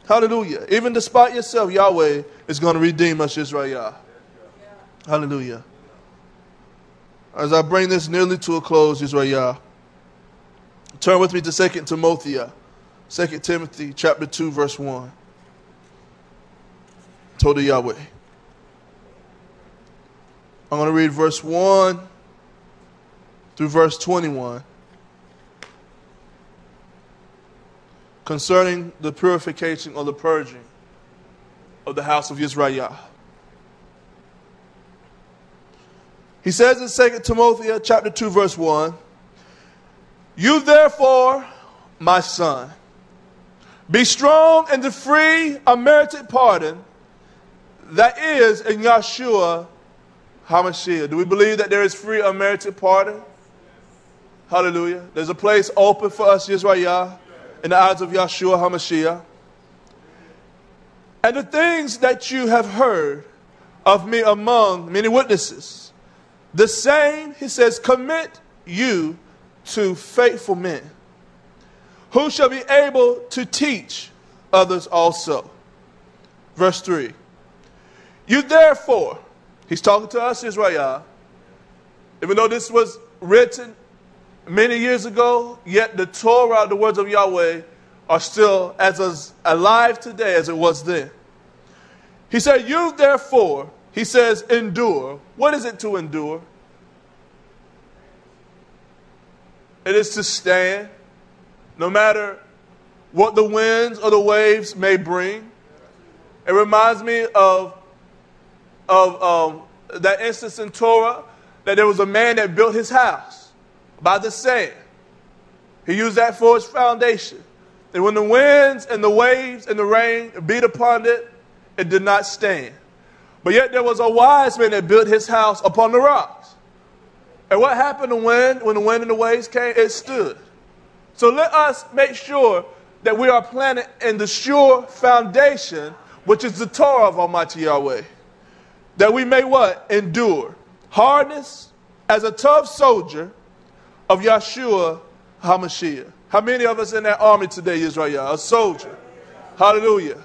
Hallelujah. Even despite yourself, Yahweh is going to redeem us, Israel. Hallelujah. As I bring this nearly to a close, Israel, turn with me to 2 Timothy, 2 Timothy chapter 2, verse 1. Todah Yahweh. I'm going to read verse 1 through verse 21 concerning the purification or the purging of the house of Israel. He says in 2 Timothy chapter 2 verse 1, You therefore, my son, be strong in the free unmerited pardon that is in Yeshua HaMashiach. Do we believe that there is free unmerited pardon? Hallelujah. There's a place open for us, Yisrael, in the eyes of Yeshua HaMashiach. And the things that you have heard of me among many witnesses, the same, he says, commit you to faithful men who shall be able to teach others also. Verse 3 You therefore, he's talking to us, Israel, even though this was written many years ago, yet the Torah, the words of Yahweh, are still as alive today as it was then. He said, You therefore, he says, endure. What is it to endure? It is to stand no matter what the winds or the waves may bring. It reminds me of, of um, that instance in Torah that there was a man that built his house by the sand. He used that for his foundation. And when the winds and the waves and the rain beat upon it, it did not stand. But yet there was a wise man that built his house upon the rocks. And what happened to wind when the wind and the waves came? It stood. So let us make sure that we are planted in the sure foundation, which is the Torah of Almighty Yahweh. That we may what? Endure. Hardness as a tough soldier of Yeshua HaMashiach. How many of us in that army today, Israel? A soldier. Hallelujah.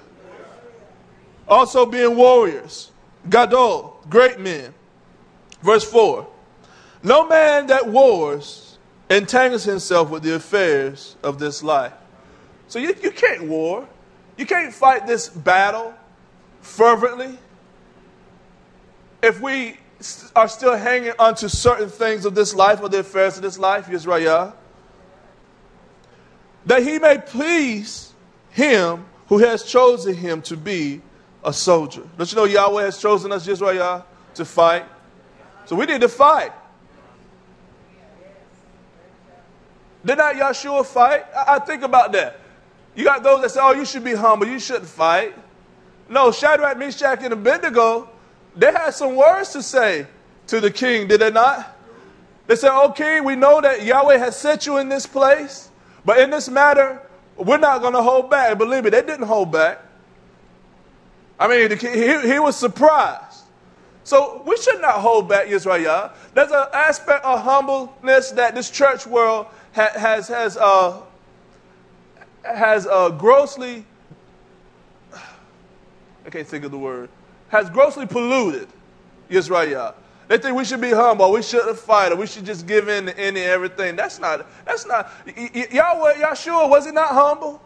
Also being warriors. Gadol, great men. Verse 4. No man that wars entangles himself with the affairs of this life. So you, you can't war. You can't fight this battle fervently if we are still hanging onto certain things of this life or the affairs of this life, Yisrael, that he may please him who has chosen him to be a soldier. Don't you know Yahweh has chosen us, Yisrael, to fight? So we need to fight. Did not Yeshua fight? I, I think about that. You got those that say, oh, you should be humble, you shouldn't fight. No, Shadrach, Meshach, and Abednego they had some words to say to the king, did they not? They said, Okay, we know that Yahweh has set you in this place, but in this matter, we're not going to hold back. Believe me, they didn't hold back. I mean, king, he, he was surprised. So we should not hold back, Israel. There's an aspect of humbleness that this church world ha, has, has, uh, has uh, grossly, I can't think of the word, has grossly polluted Israel. They think we should be humble, we shouldn't fight, or we should just give in to any and everything. That's not, that's not, Yahweh, Yahshua, was he not humble?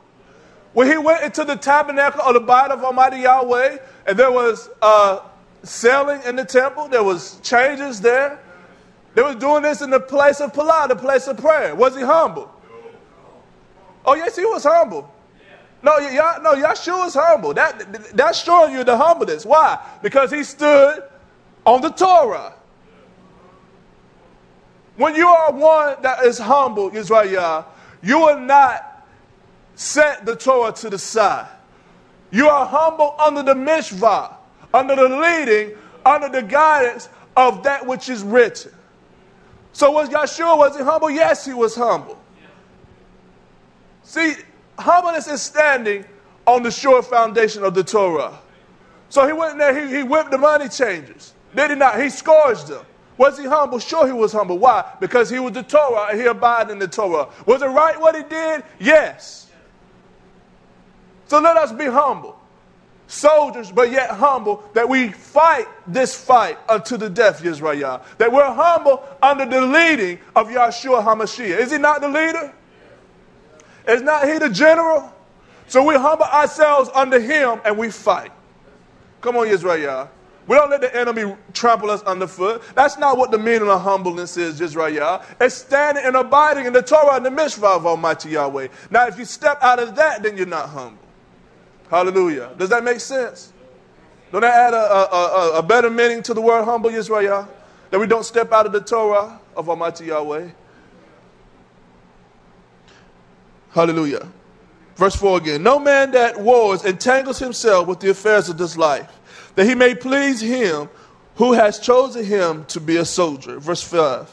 When he went into the tabernacle of the body of Almighty Yahweh, and there was uh, selling in the temple, there was changes there. They was doing this in the place of Palah, the place of prayer. Was he humble? Oh, yes, he was humble. No, y'all, no, Yeshua is humble. That, that's showing you the humbleness. Why? Because he stood on the Torah. When you are one that is humble, Israel, you will not set the Torah to the side. You are humble under the mitzvah, under the leading, under the guidance of that which is written. So was Yeshua, was he humble? Yes, he was humble. See, humbleness is standing on the sure foundation of the Torah. So he went in there, he, he whipped the money changers. Did he not? He scourged them. Was he humble? Sure, he was humble. Why? Because he was the Torah and he abided in the Torah. Was it right what he did? Yes. So let us be humble. Soldiers, but yet humble, that we fight this fight unto the death, Yisrael. That we're humble under the leading of Yahshua HaMashiach. Is he not the leader? Is not he the general? So we humble ourselves under him and we fight. Come on, Israel. We don't let the enemy trample us underfoot. That's not what the meaning of humbleness is, Israel. It's standing and abiding in the Torah and the Mitzvah of Almighty Yahweh. Now, if you step out of that, then you're not humble. Hallelujah. Does that make sense? Don't that add a, a, a, a better meaning to the word humble, Israel? That we don't step out of the Torah of Almighty Yahweh. Hallelujah. Verse 4 again. No man that wars entangles himself with the affairs of this life, that he may please him who has chosen him to be a soldier. Verse 5.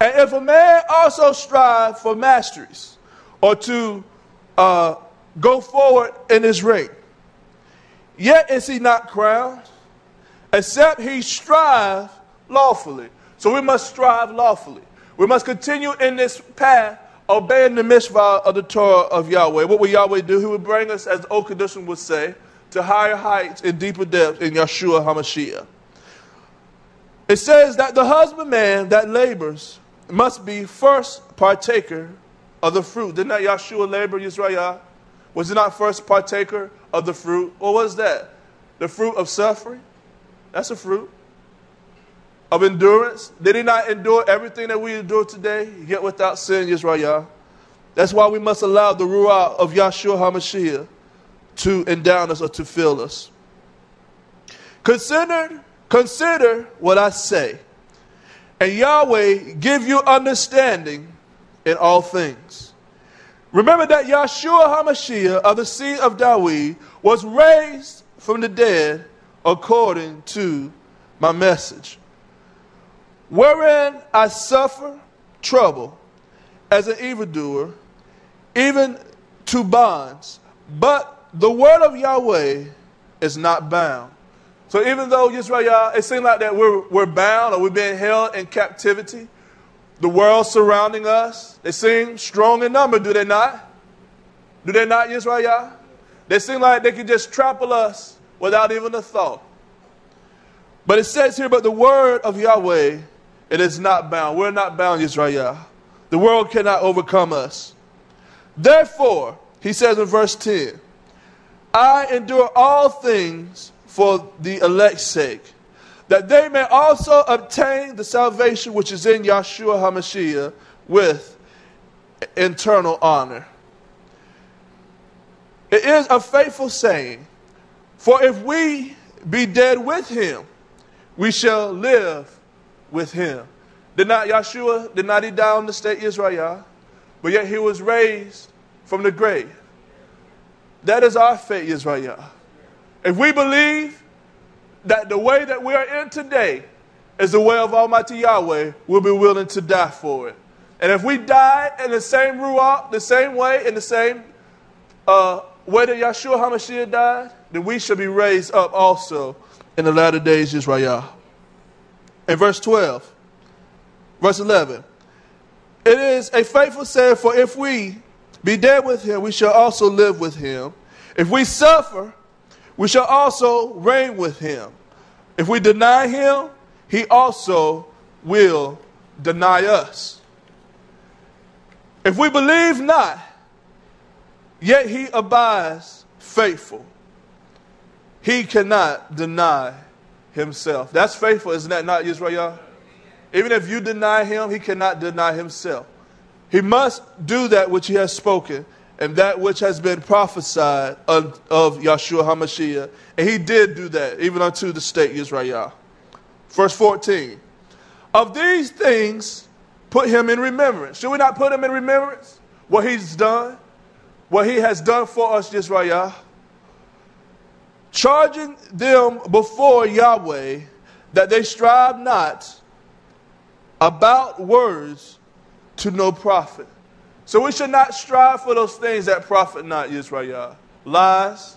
And if a man also strive for masteries or to uh, go forward in his ring, yet is he not crowned, except he strive lawfully. So we must strive lawfully. We must continue in this path obeying the mitzvah of the Torah of Yahweh. What will Yahweh do? He would bring us, as old condition would say, to higher heights and deeper depths in Yeshua HaMashiach. It says that the husbandman that labors must be first partaker of the fruit. Didn't that Yeshua labor, Yisrael? Was he not first partaker of the fruit? What was that? The fruit of suffering? That's a fruit of endurance? Did he not endure everything that we endure today, yet without sin, Yisrael? That's why we must allow the Ruah of Yahshua HaMashiach to endow us or to fill us. Consider, consider what I say, and Yahweh give you understanding in all things. Remember that Yahshua HaMashiach of the seed of David was raised from the dead according to my message wherein I suffer trouble as an evildoer, even to bonds. But the word of Yahweh is not bound. So even though Israel, it seems like that we're, we're bound or we're being held in captivity, the world surrounding us, they seem strong in number, do they not? Do they not, Israel? They seem like they can just trample us without even a thought. But it says here, but the word of Yahweh it is not bound. We're not bound, Israel. The world cannot overcome us. Therefore, he says in verse 10, I endure all things for the elect's sake, that they may also obtain the salvation which is in Yahshua HaMashiach with eternal honor. It is a faithful saying, for if we be dead with him, we shall live with him. Did not Yeshua, did not he die on the state Israel? But yet he was raised from the grave. That is our fate, Israel. If we believe that the way that we are in today is the way of Almighty Yahweh, we'll be willing to die for it. And if we die in the same ruach, the same way, in the same uh, way that Yeshua HaMashiach died, then we shall be raised up also in the latter days, Israel. In verse 12, verse 11, it is a faithful saying, for if we be dead with him, we shall also live with him. If we suffer, we shall also reign with him. If we deny him, he also will deny us. If we believe not, yet he abides faithful. He cannot deny himself. That's faithful, isn't that not Israel? Even if you deny him, he cannot deny himself. He must do that which he has spoken, and that which has been prophesied of, of Yahshua HaMashiach. And he did do that, even unto the state Israel. Verse 14. Of these things, put him in remembrance. Should we not put him in remembrance? What he's done? What he has done for us, Israel? Charging them before Yahweh that they strive not about words to no profit. So we should not strive for those things that profit not Israel. Lies,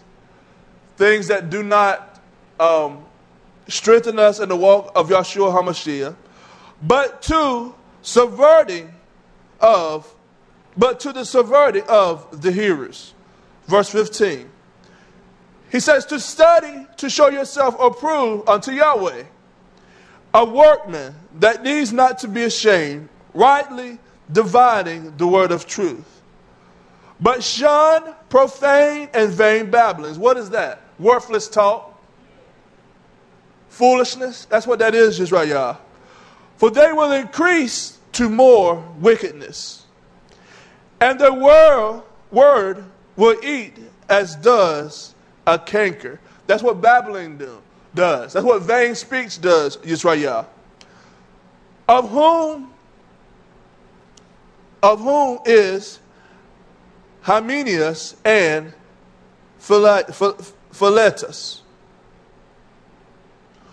things that do not um, strengthen us in the walk of Yahshua HaMashiach, but to subverting of, but to the subverting of the hearers. Verse 15. He says, To study, to show yourself approved unto Yahweh, a workman that needs not to be ashamed, rightly dividing the word of truth. But shun profane and vain babblings. What is that? Worthless talk. Foolishness. That's what that is, just right, y'all. For they will increase to more wickedness. And the world, word will eat as does a canker. That's what babbling do, does. That's what vain speech does, Yisrael. Of whom of whom is Hymenaeus and Philetus,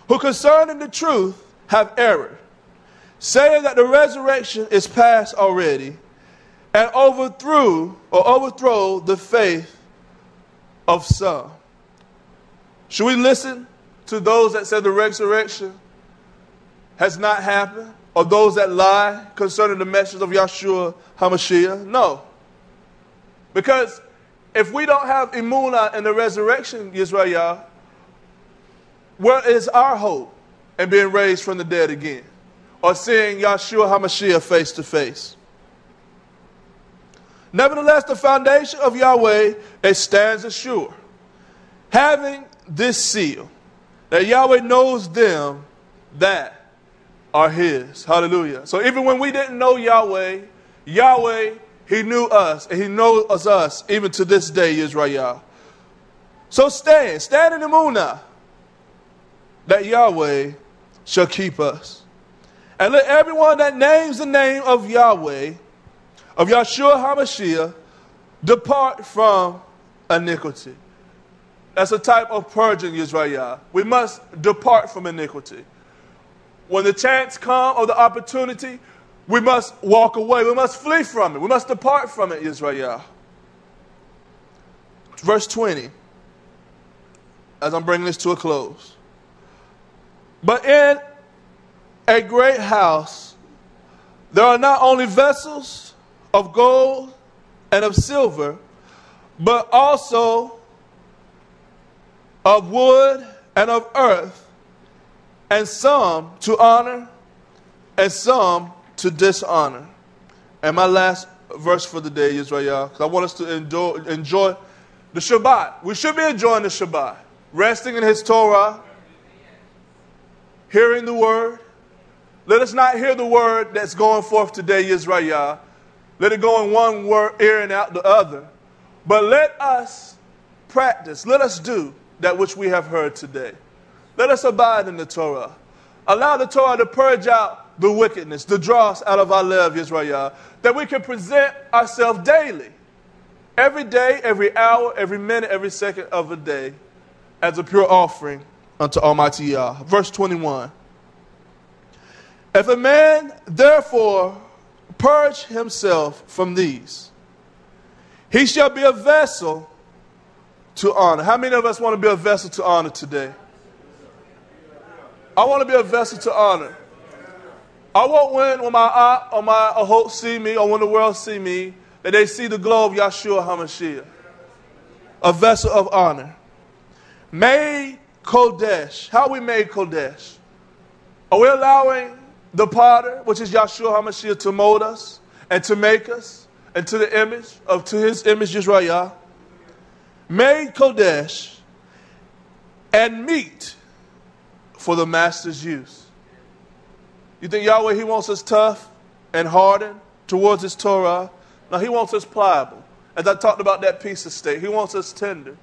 who concerning the truth have erred, saying that the resurrection is past already, and overthrew or overthrow the faith of some. Should we listen to those that said the resurrection has not happened? or those that lie concerning the message of Yahshua HaMashiach? No. Because if we don't have emunah and the resurrection, Israel, where is our hope in being raised from the dead again? Or seeing Yahshua HaMashiach face to face? Nevertheless, the foundation of Yahweh it stands assured, having this seal, that Yahweh knows them that are His. Hallelujah. So even when we didn't know Yahweh, Yahweh, He knew us, and He knows us even to this day, Israel. So stand, stand in the Muna, that Yahweh shall keep us. And let everyone that names the name of Yahweh, of Yahshua HaMashiach, depart from iniquity. That's a type of purging, Israel. We must depart from iniquity. When the chance comes or the opportunity, we must walk away. We must flee from it. We must depart from it, Israel. Verse 20, as I'm bringing this to a close. But in a great house, there are not only vessels of gold and of silver, but also of wood and of earth and some to honor, and some to dishonor. And my last verse for the day, Israel, because I want us to enjoy, enjoy the Shabbat. We should be enjoying the Shabbat, resting in His Torah, hearing the word. Let us not hear the word that's going forth today, Israel. Let it go in one word, ear and out the other. But let us practice, let us do that which we have heard today. Let us abide in the Torah. Allow the Torah to purge out the wickedness, the dross out of our love, Israel, that we can present ourselves daily, every day, every hour, every minute, every second of the day, as a pure offering unto Almighty Yah. Verse 21. If a man therefore purge himself from these, he shall be a vessel to honor. How many of us want to be a vessel to honor today? I want to be a vessel to honor. I want when, when my aunt or my hope see me or when the world see me, that they see the glow of Yahshua HaMashiach. A vessel of honor. Made Kodesh. How we made Kodesh? Are we allowing the potter, which is Yahshua HaMashiach, to mold us and to make us into the image of to his image Yisrael? Made Kodesh and meet for the master's use. You think Yahweh, He wants us tough and hardened towards His Torah? No, He wants us pliable as I talked about that piece of steak. He wants us tender.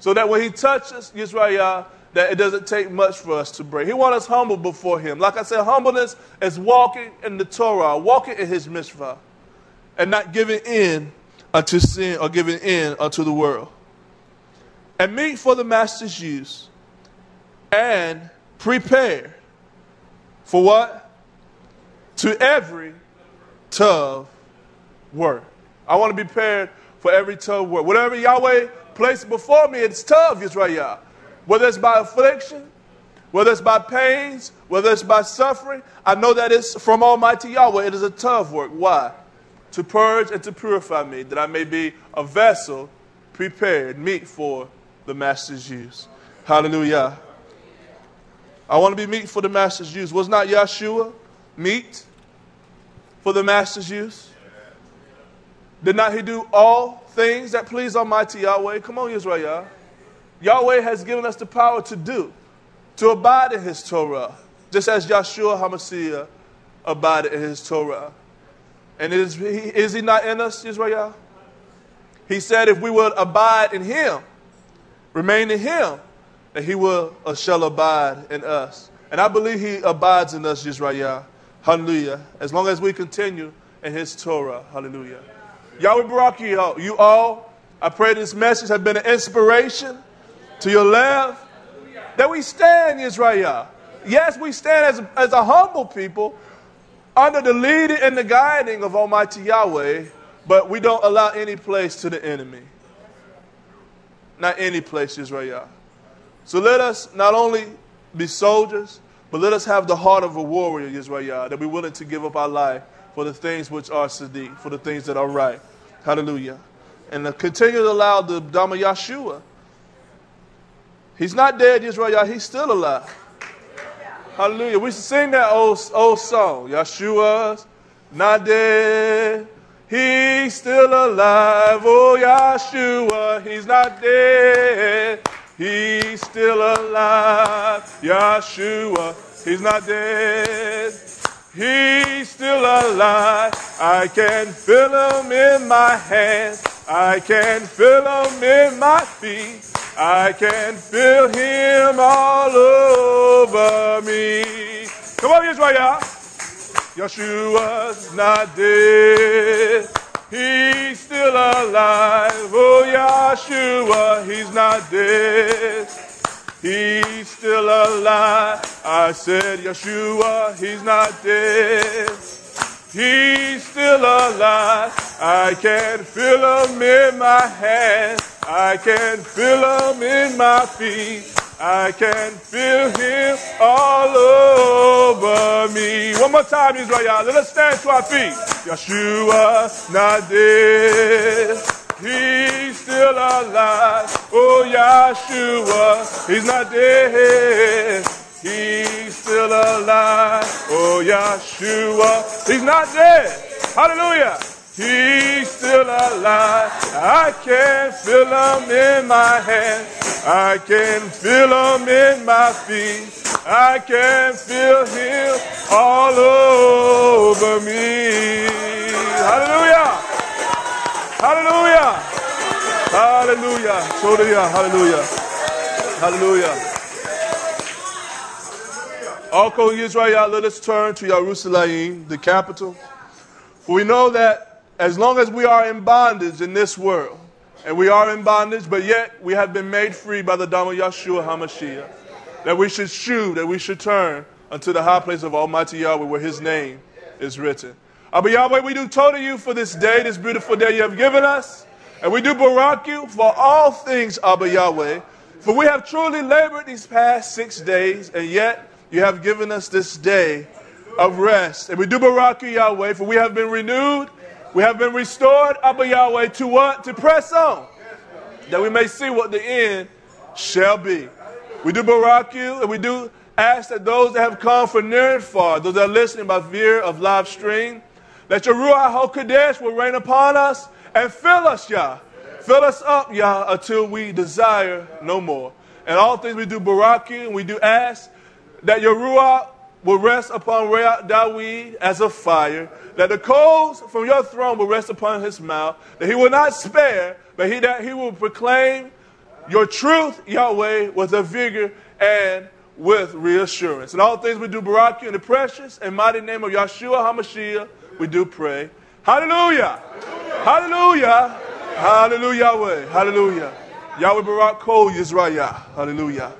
So that when he touches Yisrael, that it doesn't take much for us to break. He wants us humble before him. Like I said, humbleness is walking in the Torah, walking in his mitzvah, and not giving in unto sin or giving in unto the world. And meet for the master's use and prepare for what? To every tov work. I want to be prepared for every tov work. Whatever Yahweh placed before me, it's tov, Yisrael. Whether it's by affliction, whether it's by pains, whether it's by suffering, I know that it's from Almighty Yahweh. It is a tov work. Why? To purge and to purify me, that I may be a vessel prepared, meet for the master's use. Hallelujah. I want to be meet for the master's use. Was not Yeshua meet for the master's use? Did not he do all things that please Almighty Yahweh? Come on, Israel. Yahweh has given us the power to do, to abide in his Torah, just as Yeshua HaMashiach abided in his Torah. And is he, is he not in us, Israel? He said if we would abide in him, remain in him, that he will or uh, shall abide in us. And I believe he abides in us, Yisrael. Hallelujah. As long as we continue in his Torah. Hallelujah. Yahweh Barak you all. I pray this message has been an inspiration to your left. That we stand, Israel. Yes, we stand as, as a humble people under the leading and the guiding of Almighty Yahweh, but we don't allow any place to the enemy. Not any place, Israel. So let us not only be soldiers, but let us have the heart of a warrior, Israel, that we're willing to give up our life for the things which are sadiq, for the things that are right. Hallelujah. And continue to allow the Dama Yeshua. He's not dead, Israel, he's still alive. Hallelujah. We should sing that old, old song. Yeshua's not dead. He's still alive. Oh, Yeshua, he's not dead. He's still alive. Yeshua, he's not dead. He's still alive. I can feel him in my hands. I can feel him in my feet. I can feel him all over me. Come on, Israel. Yeshua's not dead. He's still alive. Oh, Yeshua, he's not dead. He's still alive. I said, Yeshua, he's not dead. He's still alive. I can feel him in my hands. I can feel him in my feet. I can feel him all over me. One more time, Israel. Let us stand to our feet. Yeshua, not dead. He's still alive. Oh, Yeshua, he's not dead. He's still alive. Oh, Yeshua, he's not dead. Hallelujah. He's still alive. I can feel him in my hand. I can feel him in my feet. I can feel him all over me. Hallelujah. Hallelujah. Hallelujah. Hallelujah. Hallelujah. Hallelujah. All Israel, let us turn to Jerusalem, the capital. For we know that as long as we are in bondage in this world, and we are in bondage, but yet we have been made free by the Dama Yeshua HaMashiach, that we should shew, that we should turn unto the high place of Almighty Yahweh where his name is written. Abba Yahweh, we do Todah you for this day, this beautiful day you have given us. And we do barak you for all things, Abba Yahweh. For we have truly labored these past six days, and yet you have given us this day of rest. And we do barak you, Yahweh, for we have been renewed we have been restored, Abba Yahweh, to what? To press on, that we may see what the end shall be. We do barak you, and we do ask that those that have come from near and far, those that are listening by via of live stream, that your Ruach HaKodesh will reign upon us and fill us, Yah. Fill us up, Yah, until we desire no more. And all things we do barak you, and we do ask that your Ruach will rest upon Dawid as a fire, that the coals from your throne will rest upon his mouth, that he will not spare, but he, that he will proclaim your truth, Yahweh, with a vigor and with reassurance. And all things we do, Barak you in the precious and mighty name of Yahshua HaMashiach, we do pray. Hallelujah! Hallelujah! Hallelujah! Yahweh! Hallelujah! Yahweh Barak Kol Yisrael. Hallelujah.